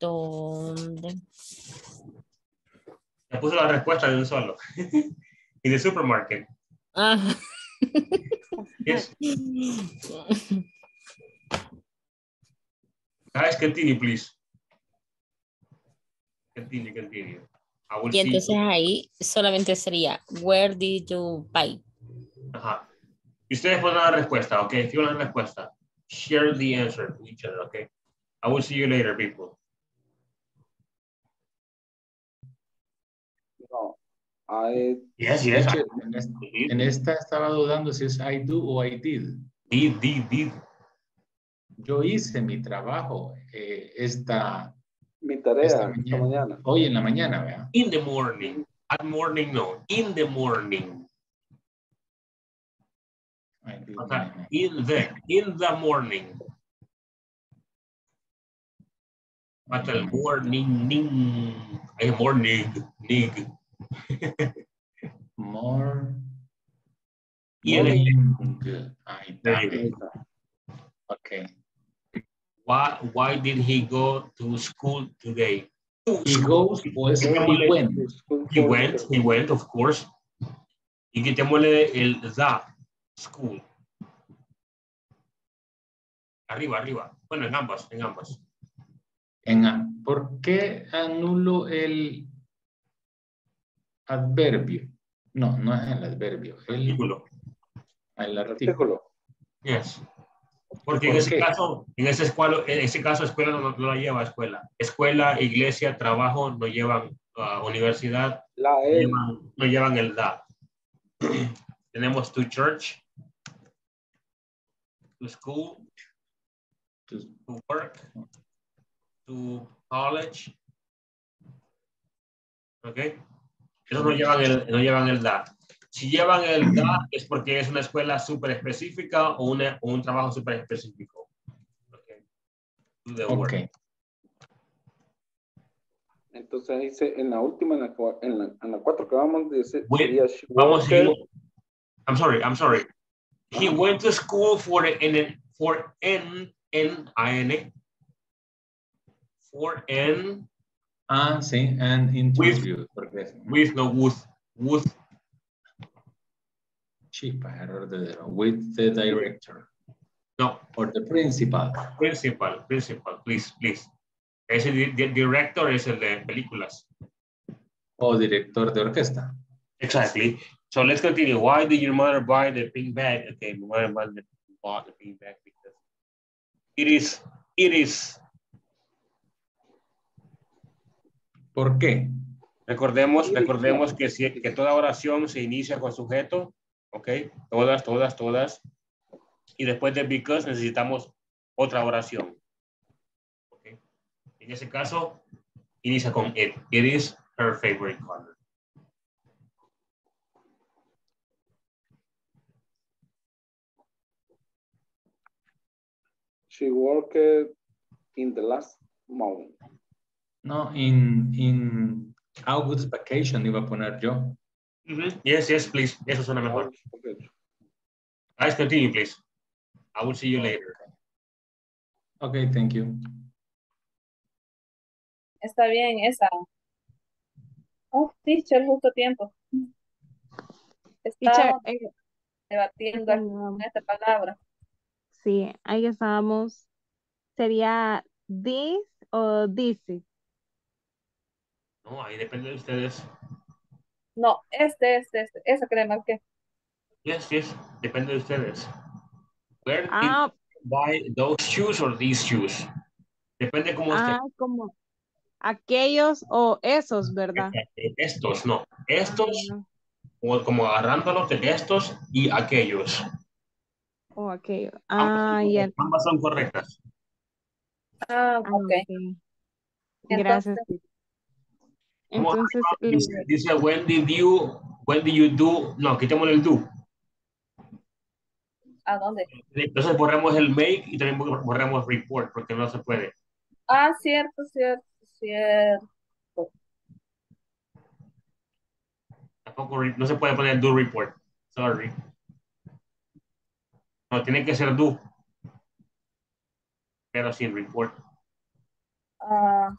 ¿Dónde? Me puso la respuesta de un solo. in the supermarket. Ah. Yes. Guys, continue, please. Continue, continue. Y entonces you. ahí solamente sería, where did you buy? Ajá. Y ustedes ponen la respuesta, ¿ok? Si una respuesta, share the answer to each other, ¿ok? I will see you later, people. No, I Yes, yes. Teacher, En, es- en esta estaba dudando si es I do o I did. Did, did, did. Yo hice mi trabajo eh, esta, mi tarea esta esta mañana. mañana. Hoy en la mañana, ¿verdad? In the morning. At morning, no. In the morning. O sea, in the, in the morning. Hasta el morning, ning. Morning, ning. More. Morning. Morning. Ahí There está. you go. Ok. Why, why did he go to school today? He goes es he went. He went, he went, of course. Y quitémosle el the school. Arriba, arriba. Bueno, en ambas, en ambas. En ¿Por qué anulo el adverbio? No, no es el adverbio. El, Artículo. el artículo. Yes. Porque en ¿Por ese caso, en ese, escualo- en ese caso, escuela no, no la lleva a escuela. Escuela, iglesia, trabajo no llevan a universidad, La no L. llevan, no llevan el da. Tenemos to church, to school, To- to work, to college. ¿Ok? Esos no llevan el, no llevan el da. Si llevan el da es porque es una escuela súper específica o, una, o un trabajo súper específico. ¿Ok? Do the work. Ok. Entonces dice en la última, en la, en la, en la cuatro que vamos, dice, Wait, sería she Vamos a seguir. I'm sorry, I'm sorry. He went to school for an, for an N, I-N, for N, Ah, sí, and introduce. porque with no with, with, Chipa, error de dedo. With the director. no, Or the principal. principal, principal, please, please. Ese di- di- director es el de películas. O director de orquesta. Exactly. So let's continue. Why did your mother buy the pink bag? Okay, my mother bought the, bought the pink bag because it is, it is. ¿Por qué? Recordemos, recordemos que, si, que toda oración se inicia con sujeto, ok, todas, todas, todas. Y después de because necesitamos otra oración. Ok. En ese caso, inicia con it. It is her favorite color. She worked in the last month. No, in, in August vacation iba a poner yo. Mhm. Yes, yes, please. Eso suena mejor. Okay. Guys, continue, please. I will see you later. Okay, thank you. Está bien esa. Oh, teacher, justo tiempo. Teacher, Estaba eh, debatiendo con esta palabra. sí, ahí estábamos. ¿Sería this o this? No, ahí depende de ustedes. No, este, este, este. Esa que le marqué. Yes, yes, depende de ustedes. Where did Ah, you buy those shoes or these shoes? Depende cómo esté. ah, como aquellos o esos, ¿verdad? Estos, no. Estos, Ah, como, como agarrándolos de estos y aquellos. o aquello. Ah, ya. Ambas son correctas. Ah, Ah, ok. ok. Gracias. Entonces, Entonces, dice, when did you, when did you do, no, quitémosle el do. ¿a dónde? Entonces borremos el make y también borremos report porque no se puede. Ah, cierto, cierto, cierto. Tampoco, no se puede poner do report. Sorry. No, tiene que ser do. Pero sin report. Ah,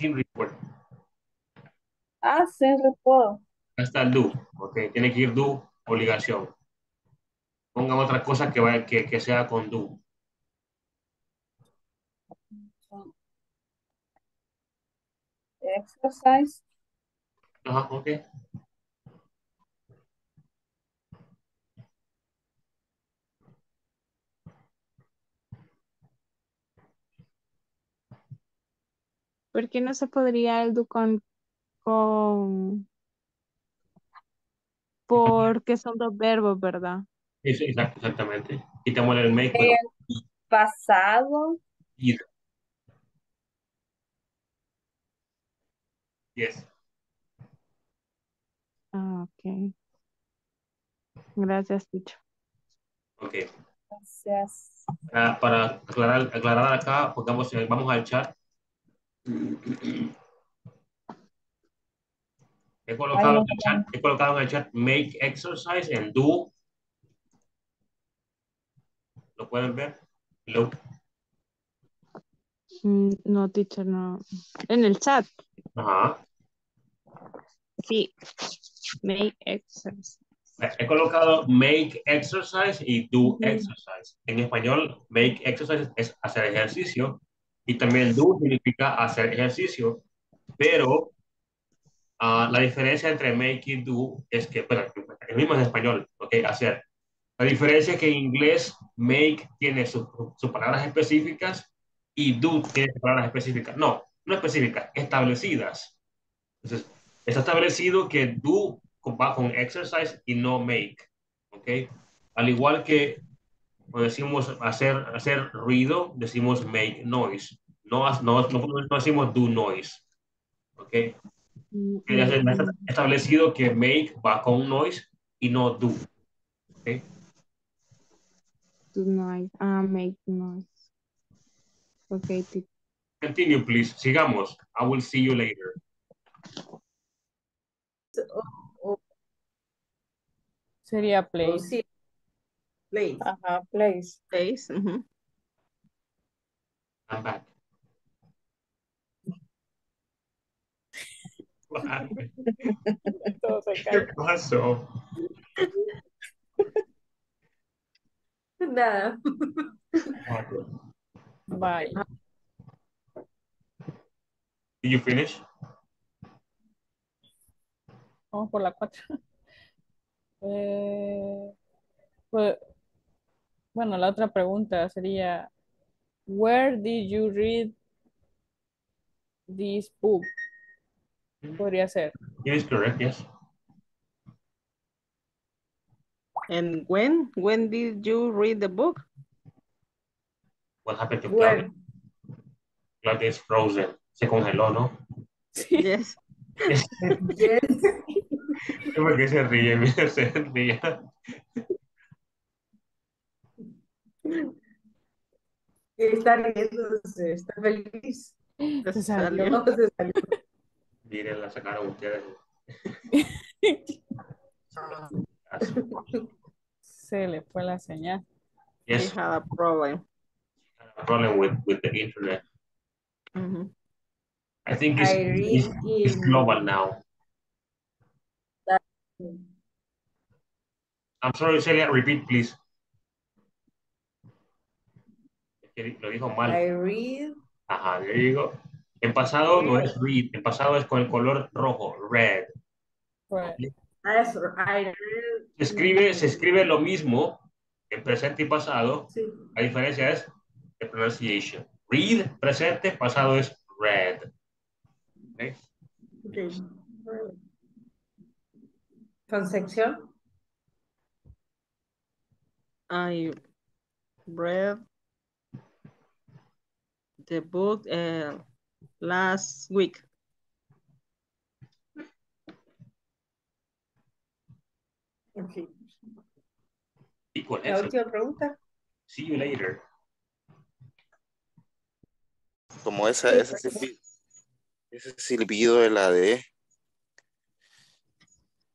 Sin report. ah, sí, recuerdo. Ahí está el do. Ok, tiene que ir do, obligación. Pongan otra cosa que, vaya, que, que sea con do. Exercise. Ajá, ok. ¿Por qué no se podría el do con, con, porque son dos verbos, ¿verdad? Eso, exact- exactamente. Quitémosle el make. El pasado. ir. Yes. Ah, ok. Gracias, Ticho. Ok. Gracias. Ah, para aclarar, aclarar acá, pongamos, vamos al chat. He colocado, en el chat, he colocado en el chat make exercise and do. ¿Lo pueden ver? Lo- Mm, No, teacher, no. En el chat, Ajá. sí. Make exercise. He colocado make exercise y do exercise. En español, make exercise es hacer ejercicio y también do significa hacer ejercicio. Pero ah, la diferencia entre make y do es que, bueno, el mismo en español, ok, hacer. La diferencia es que en inglés make tiene sus palabras específicas y do tiene palabras específicas. No, no específicas, establecidas. Entonces, está establecido que do va con exercise y no make. ¿Ok? Al igual que cuando decimos hacer, hacer ruido, decimos make noise. No, no, no, no decimos do noise. ¿Ok? Está establecido que make va con noise y no do. ¿Ok? Do noise. Ah, make noise. Ok. Continue, please. Sigamos. I will see you later. Sería Oh, play. sí. Place. Ajá, place. Place. mhm. I'm back. What happened? Todo se ¿Qué cae. pasó? Nada. Bye. Did you finish? Vamos por la cuatro. Eh, pues, bueno, la otra pregunta sería, where did you read this book? Podría ser. It is correct, yes. And when? When did you read the book? What happened to? Claudia? Claudia is frozen. Se congeló, ¿no? Yes. Yes. ¿Por qué se ríe? Mira, se ríe. Está riéndose, está feliz. Se salió. Se salió. Miren, la sacaron ustedes. Se le fue la señal. He Yes, had a problem. problem with, with the internet. Mhm. I think it's, I it's, it's global now. I'm sorry, Celia, repeat, please. Es que Lo dijo mal. I read. Ajá, there you go. En pasado no es read, en pasado es con el color rojo, red. Right. Se escribe, se escribe lo mismo en presente y pasado. Sí. La diferencia es the pronunciation. Read, presente, pasado es red. Okay. Okay. Concepción. I read the book uh, last week. Okay. Y con La eso, última pregunta. see you later. Como esa, ese, silbi- ese silbido de la D.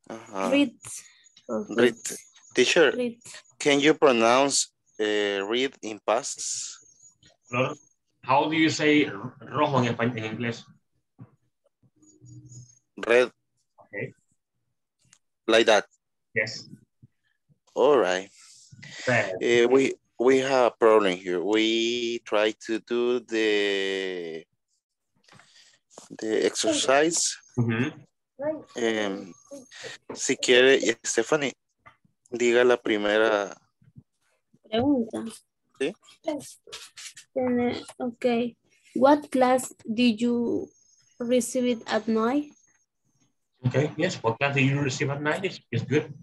Ajá. Read. Read. Teacher, read. can you pronounce uh, read in past? Flor, How do you say rojo en, español, en inglés? Red. Okay. Like that. Yes. All right. Red. Eh, we we have a problem here. We try to do the the exercise. Ujú. Em, si quiere, Stephanie, diga la primera. Pregunta. ¿Sí? Tiene- Okay. What class did you receive it at night? Okay, yes. What class did you receive at night? Is, is good.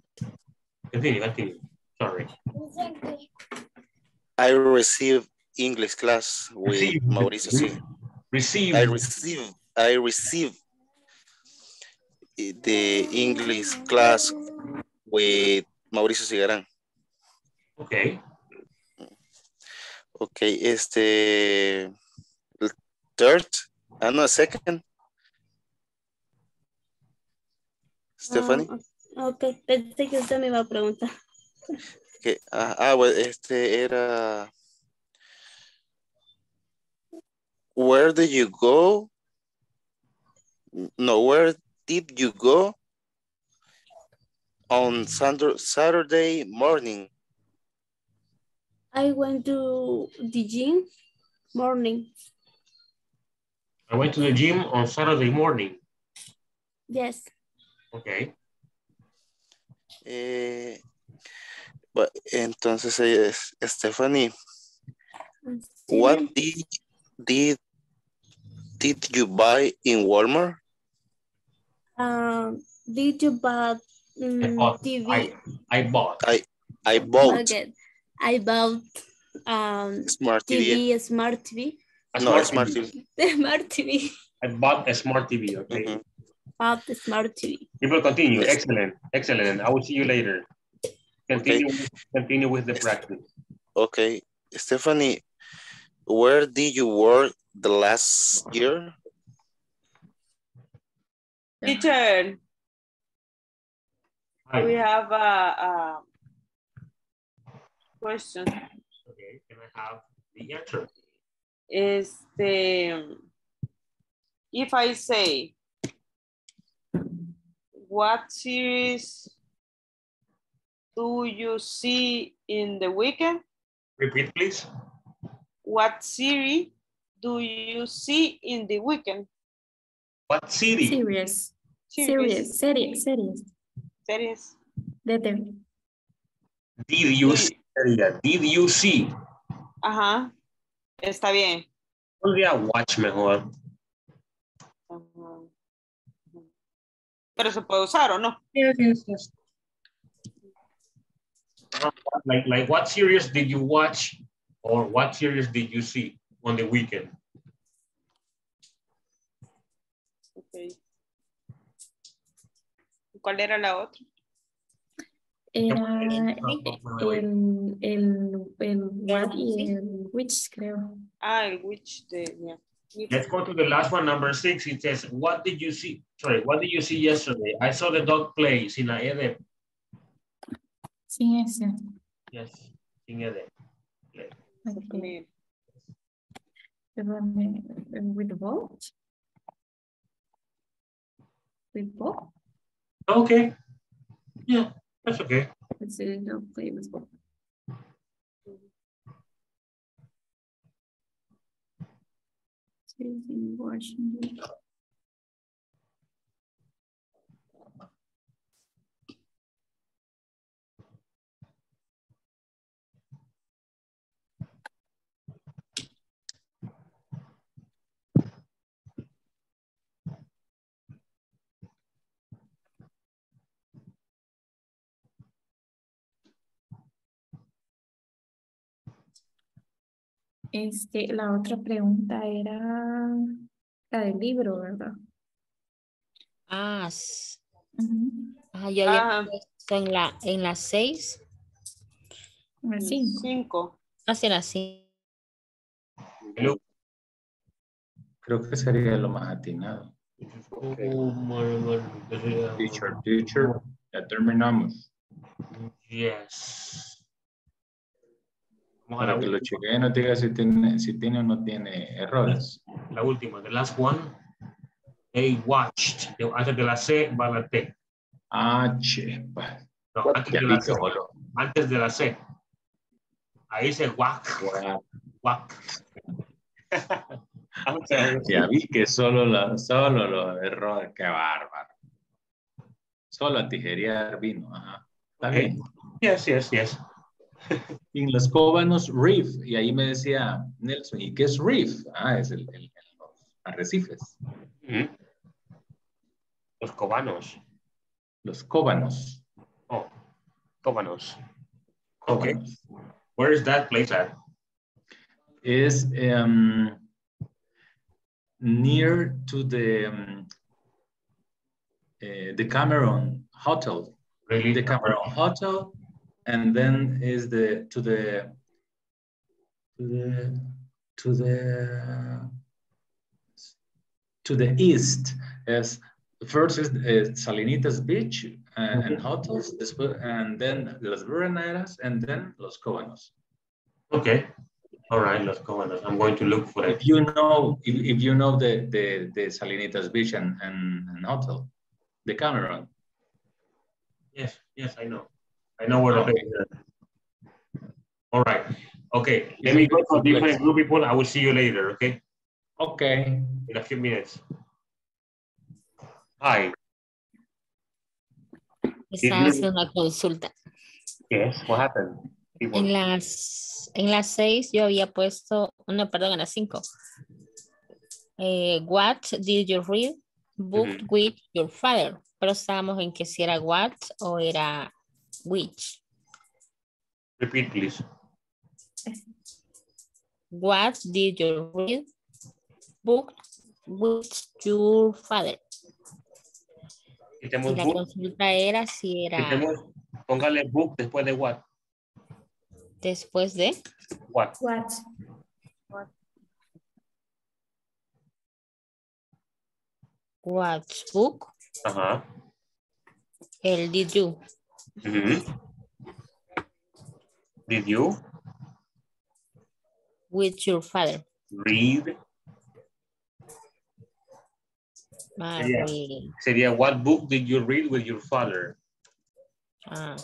Continue, continue. Sorry. I received English class with Receive. Mauricio. Sí. Receive. I receive. I receive the English class with Mauricio Cigarán. Okay. Ok, este. Third, ah, no, second. Stephanie. Ah, ok, pensé que usted me iba a preguntar. que, ah, ah, bueno, este era. Where did you go? No, where did you go on Saturday morning? I went to the gym morning. I went to the gym on Saturday morning. Yes. Okay. Eh, bu- entonces, es Stephanie, what did, did, did you buy in Walmart? Um, did you buy I mm, bought. TV? I, I bought. I, I bought Okay. I bought um smart TV. TV, smart TV. A No, smart smart TV. TV. smart TV. I bought a smart TV. Okay. Mhm. Bought the smart TV. People continue. Yes. Excellent. Excellent. I will see you later. Continue, continue with the practice. Okay, Stephanie, where did you work the last year? Teacher, Hi. we have a, a question. Okay, can I have the answer? Is the, if I say, what series do you see in the weekend? Repeat, please. What series do you see in the weekend? What city? Series. Series. Serious. Series. Series. Series. Letter. Did you see? Did you see? Ajá. Está bien. Podría watch mejor. Pero se puede usar o no? Yes, yes, yes. Like, like what series did you watch or what series did you see on the weekend? Okay. ¿Cuál era la otra? Era el, el, el what y el which, creo. Ah, el which de, yeah. Let's go to the last one, number six. It says, what did you see? Sorry, what did you see yesterday? I saw the dog play sin a Ede. Sin ese. Yes, sin Ede. Okay. Perdón, eh, With both? With both? Okay. Yeah, that's okay. Let's say don't play with both. In Washington. Este, la otra pregunta era la del libro, ¿verdad? Ah, s- Ujú. ah, yo había Ajá. puesto en la, en las seis. En cinco. Cinco. Hacia las cinco. Creo que sería lo más atinado. Teacher, teacher, ya terminamos. Yes. Vamos a Para la que lo última. chequeen y nos diga si tiene, si tiene o no tiene errores. La última, the last one. They watched. Antes de la C va la T. Ah, chepa. No, antes de la C. Antes de la C. Ahí dice guac. Guac. Ya vi que solo, la, solo los errores, qué bárbaro. Solo a tijerear vino, ajá. Está Ok. bien. Yes, yes, yes. En los cóbanos, reef. Y ahí me decía Nelson, ¿y qué es reef? Ah, es el, el- el- los arrecifes. Los cobanos. Los cóbanos. Oh, cobanos. Okay. Cóbanos. Where is that place at? is um, near to the um, uh, the Cameron Hotel. Really? The Cameron Hotel, and then is the to the to the to the to the east. Is first is uh, Salinitas Beach and, and hotels, and then Las Veraneras, and then Los Cobanos. Okay. All right, Los Cobanos. I'm going to look for it. If you know, if, if you know the, the, the Salinitas Beach and, and, and hotel, the Cameron. Yes, yes, I know. I know where the place is. All right. Okay, let me go to a different group people. I will see you later, okay? Okay. In a few minutes. Hi. Estaba haciendo una consulta. Yes, what happened? People. En las, en las seis yo había puesto, no, perdón, en las cinco. Eh, what did you read? Booked with your father. Pero estábamos en que si era what o era which. Repeat, please. What did you read? Booked with your father. Y Quitemos la book. consulta era si era Quitemos, póngale book después de what? después de What? What? what book, Ajá. el did you. Ujú. Did you with your father? read? Ah, Sería, reading. sería what book did you read with your father? Ah.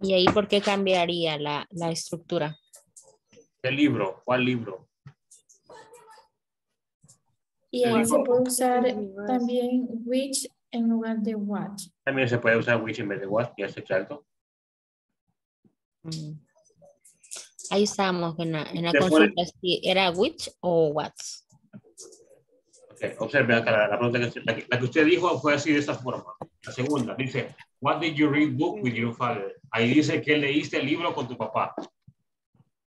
¿Y ahí por qué cambiaría la, la estructura? ¿Qué libro? ¿Cuál libro? Y ahí se puede usar también which en lugar de what. También se puede usar which en vez de what, ya es exacto. Mm. Ahí estábamos en la, en la consulta, si era which o what. Ok, observe acá la, la pregunta que, la, que- la que usted dijo fue así de esta forma. La segunda dice, what did you read book with your father? Ahí dice que leíste el libro con tu papá.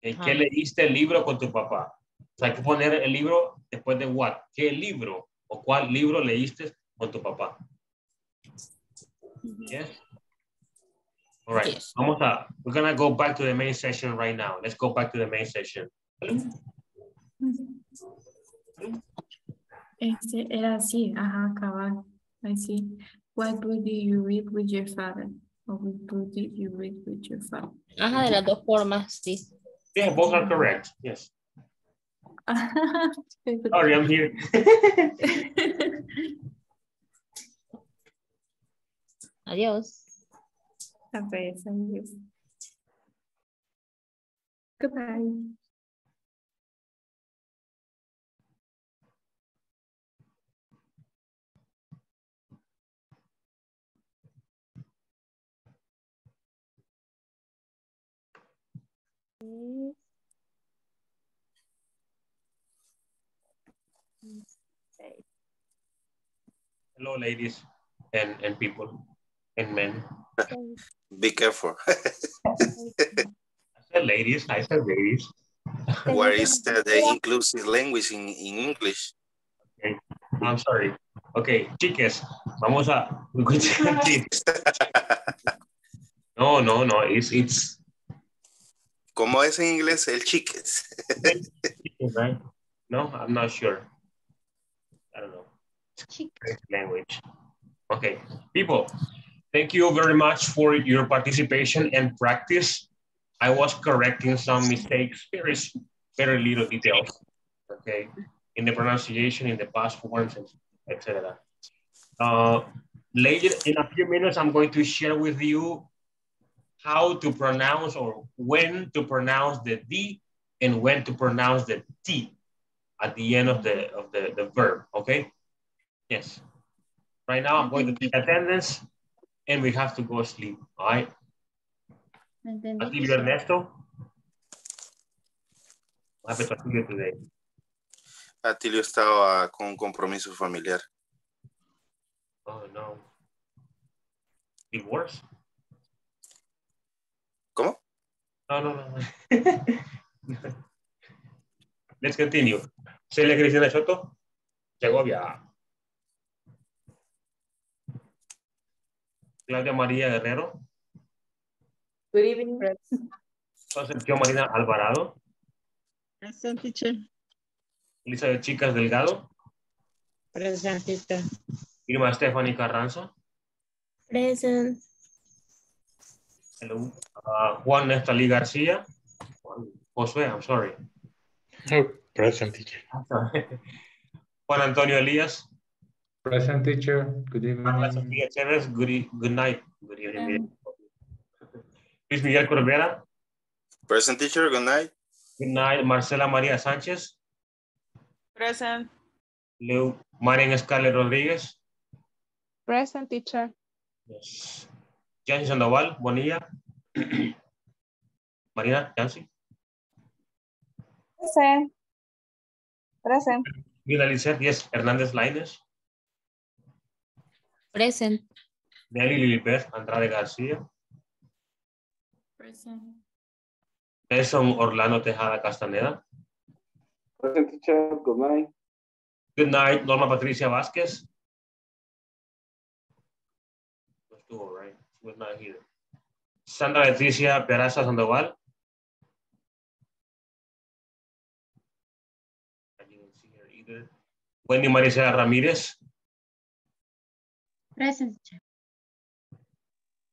¿En ¿Qué Ah. leíste el libro con tu papá? Sea, hay que poner el libro después de what. ¿Qué libro o cuál libro leíste con tu papá? Yes. All right. Vamos a, we're gonna go back to the main session right now. Let's go back to the main session. Este era así, ajá, cabal. I see. What book did you read with your father? Or what book did you read with your father? Ajá, de las dos formas, sí. Yeah, both are correct. Yes. Sorry, I'm here. Adiós. Adiós, adiós. Goodbye. Hello, ladies and, and people and men. Be careful. I said ladies, I said ladies. Where is the, the inclusive language in, in English? Okay. I'm sorry. Okay, chiques, vamos a. we're going to continue. No, no, no, it's, it's, ¿Cómo es en inglés el chiques? right? No, I'm not sure. I don't know. French language. Okay, people, thank you very much for your participation and practice. I was correcting some mistakes, very, very little details, okay, in the pronunciation, in the past forms, etc. Uh, later, in a few minutes, I'm going to share with you how to pronounce or when to pronounce the D and when to pronounce the T at the end of the of the, the verb, okay? Yes. Right now I'm going to take attendance and we have to go sleep, all right? Atilio Ernesto. What happened to Atilio today? Atilio estaba con un compromiso familiar. Oh no. Divorce? ¿Cómo? No, no, no. no. Let's continue. Celia Cristina Soto, Segovia. Claudia María Guerrero, Good evening. Concepción Marina Alvarado, Present teacher. Elizabeth Chicas Delgado, Present teacher. Irma Stephanie Carranza, Present. hello. Uh, Juan Nestalí García, Josué, I'm sorry. Present teacher. Juan Antonio Elías, Present teacher, good evening. Sofía Chévez, good, e- good night. Good evening. Luis Miguel Corbera, Present teacher, good night. good night. Marcela María Sánchez, Present. Leo Marian Scarlett Rodríguez, Present teacher. yes. Yancy Sandoval, Bonilla, Marina, Yancy, Present. Present. Lizeth, yes, Hernández Laines, Present. Nelly Lilibeth Andrade García, Present. Nelson Orlando Tejada Castaneda, Present teacher, good night. good night. Norma Patricia Vázquez. No estuvo, right? She was not here. Sandra Leticia Peraza Sandoval. I didn't see her either. Wendy Maricela Ramírez. Present.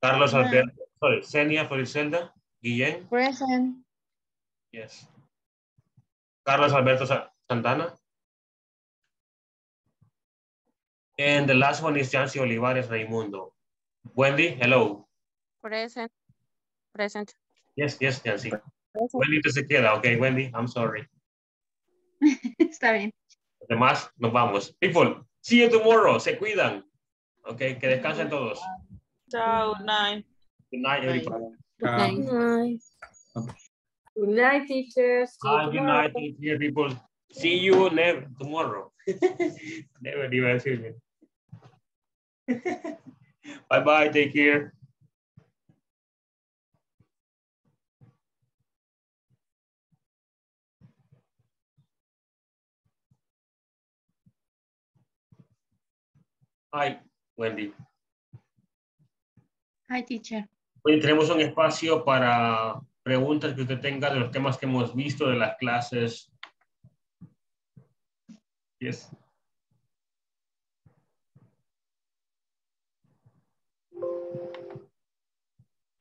Carlos Ah. Alberto, sorry, Senia Felicelda, Guillén, Present. yes. Carlos Alberto Sa- Santana. And the last one is Jancy Olivares Raimundo. Wendy, hello. Present. Present. Yes, yes, Jancy. Wendy te se queda, ok, Wendy, I'm sorry. Está bien. Los demás, nos vamos. People, see you tomorrow. Se cuidan. Ok, que descansen todos. Ciao, nine. Good night, everybody. Good night, teachers. See you Hi, good night, care, people. See you never tomorrow. never iba a decirme. bye bye, take care. Hi, Wendy. Hi, teacher. Hoy tenemos un espacio para preguntas que usted tenga de los temas que hemos visto de las clases. Yes.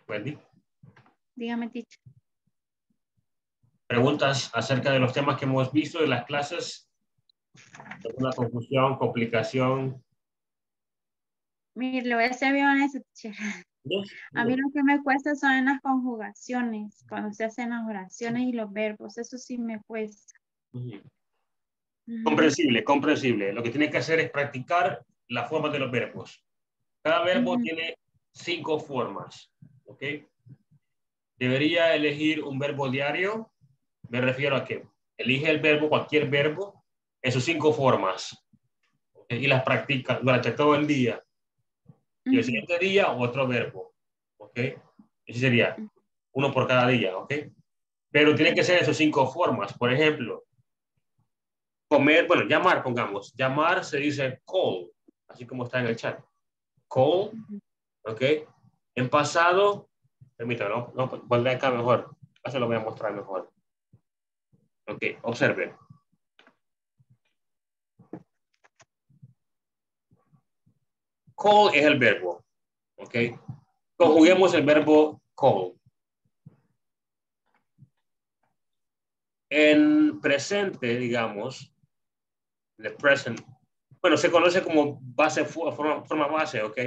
Wendy, Dígame, teacher. preguntas acerca de los temas que hemos visto de las clases. ¿Alguna confusión, complicación? Mire, le voy a ser bien honesta. A mí lo que me cuesta son las conjugaciones, cuando se hacen las oraciones y los verbos. Eso sí me cuesta. Comprensible, comprensible. Lo que tiene que hacer es practicar la forma de los verbos. Cada verbo Ujú. tiene cinco formas, ¿ok? Debería elegir un verbo diario. Me refiero a que elige el verbo, cualquier verbo, en sus cinco formas. ¿ok? Y las practica durante todo el día. Y el siguiente día, otro verbo, ¿ok? Ese sería uno por cada día, ¿ok? Pero tiene que ser en sus cinco formas. Por ejemplo, comer, bueno, llamar, pongamos. Llamar se dice call, así como está en el chat. Call, ¿ok? En pasado, permítame, no, no, ponle acá mejor. Acá se lo voy a mostrar mejor. Ok, observe. Call es el verbo, ¿ok? Conjuguemos el verbo call. En presente, digamos, the present, bueno, se conoce como base, forma, forma base, ¿ok?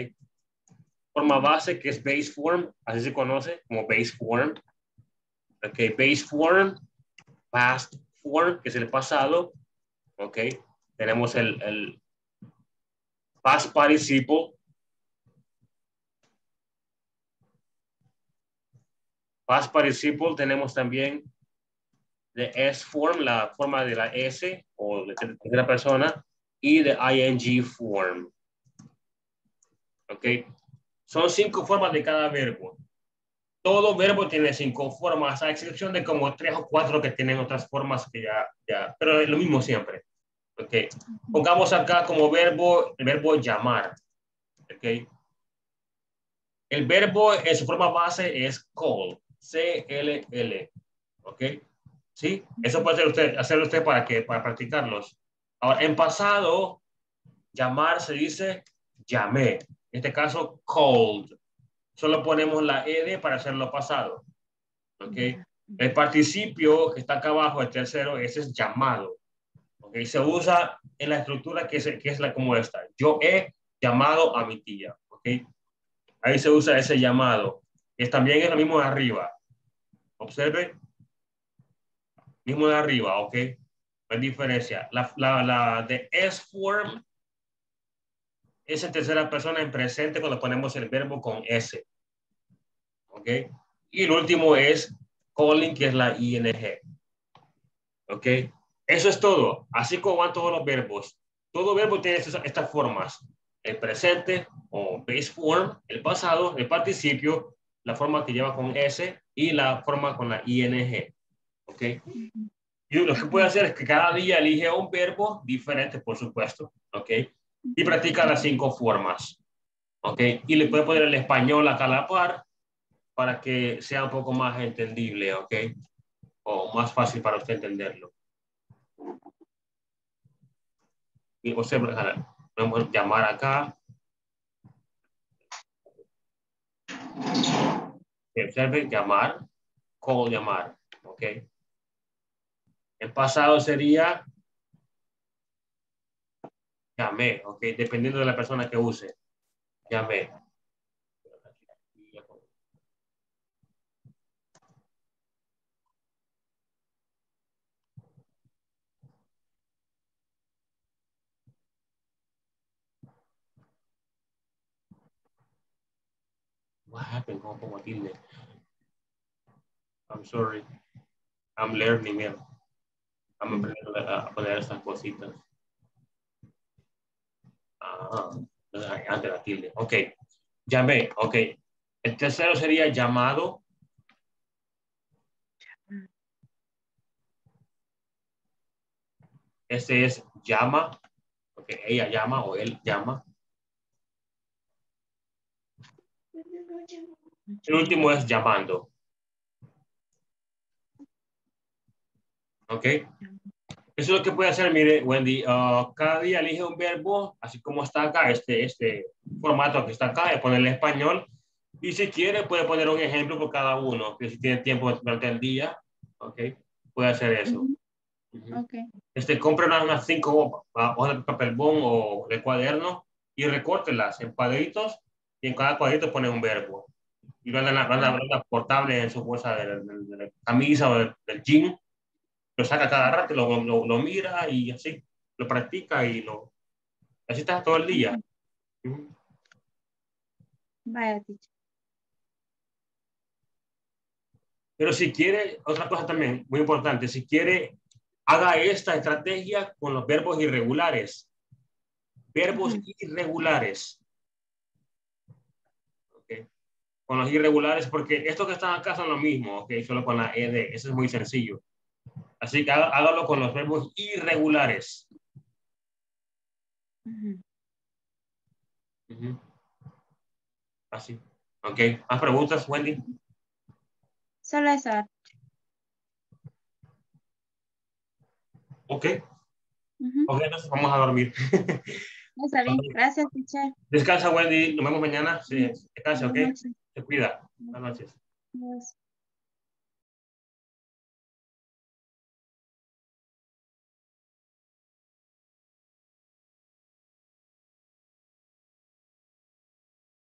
Forma base que es base form, así se conoce como base form. Ok, base form, past form, que es el pasado, ¿ok? Tenemos el, el past participle, past participle, tenemos también de S form, la forma de la S o de ter- tercera persona, y de ing form. ¿Ok? Son cinco formas de cada verbo. Todo verbo tiene cinco formas, a excepción de como tres o cuatro que tienen otras formas que ya, ya, pero es lo mismo siempre. ¿Ok? Pongamos acá como verbo, el verbo llamar. ¿Ok? El verbo en su forma base es call, C-L-L. ¿Ok? ¿Sí? Eso puede hacer usted, hacerlo usted para, que, para practicarlos. Ahora, en pasado, llamar se dice llamé. En este caso, called. Solo ponemos la ed para hacerlo pasado. ¿Ok? El participio que está acá abajo, el tercero, ese es llamado. ¿Ok? Se usa en la estructura que es, que es la como esta. Yo he llamado a mi tía. ¿Ok? Ahí se usa ese llamado. Es también es lo mismo de arriba. Observe. Mismo de arriba, ¿ok? No hay diferencia. La, la, la de S form es en tercera persona en presente cuando ponemos el verbo con S. ¿Ok? Y el último es calling, que es la ING. ¿Ok? Eso es todo. Así como van todos los verbos. Todo verbo tiene estas, formas. El presente o base form, el pasado, el participio, la forma que lleva con S y la forma con la ING. ¿Ok? Y lo que puede hacer es que cada día elige un verbo diferente, por supuesto. ¿Ok? Y practica las cinco formas. ¿Ok? Y le puede poner el español acá a la par para que sea un poco más entendible. ¿Ok? O más fácil para usted entenderlo. o sea, podemos llamar acá. Observen, llamar, call, llamar, ¿ok? El pasado sería llamé, ¿ok? Dependiendo de la persona que use, llamé. What happened? ¿Cómo pongo tilde? I'm sorry. I'm learning it. I'm aprendiendo a poner estas cositas. Ah, antes la tilde. Ok. Llamé. Ok. El tercero sería llamado. Este es llama. Ok. Ella llama o él llama. El último es llamando. ¿Ok? Eso es lo que puede hacer, mire, Wendy. ah, cada día elige un verbo, así como está acá, este, este formato que está acá, de ponerle español. Y si quiere, puede poner un ejemplo por cada uno, que si tiene tiempo durante el día, ¿ok? Puede hacer eso. Ok. Este, compre unas, cinco hojas de papel bond o de cuaderno y recórtelas en cuadritos y en cada cuadrito pone un verbo. Y lo anda, anda, anda portable en su bolsa de, la- de la camisa o del, jean. Lo saca cada rato, lo, lo, lo mira y así, lo practica y lo... Así está todo el día. Vaya. Pero si quiere, otra cosa también muy importante, si quiere, haga esta estrategia con los verbos irregulares. Verbos irregulares. Ok. Con los irregulares, porque estos que están acá son lo mismo, ok, solo con la ed, eso es muy sencillo. Así que hágalo con los verbos irregulares. Así. Ok. ¿Más preguntas, Wendy? Solo eso. Ok. Ujú. Ok, entonces vamos a dormir. Está bien. Gracias, teacher. Descansa, Wendy. Nos vemos mañana. Sí, descansa, ok. Se cuida. Buenas noches.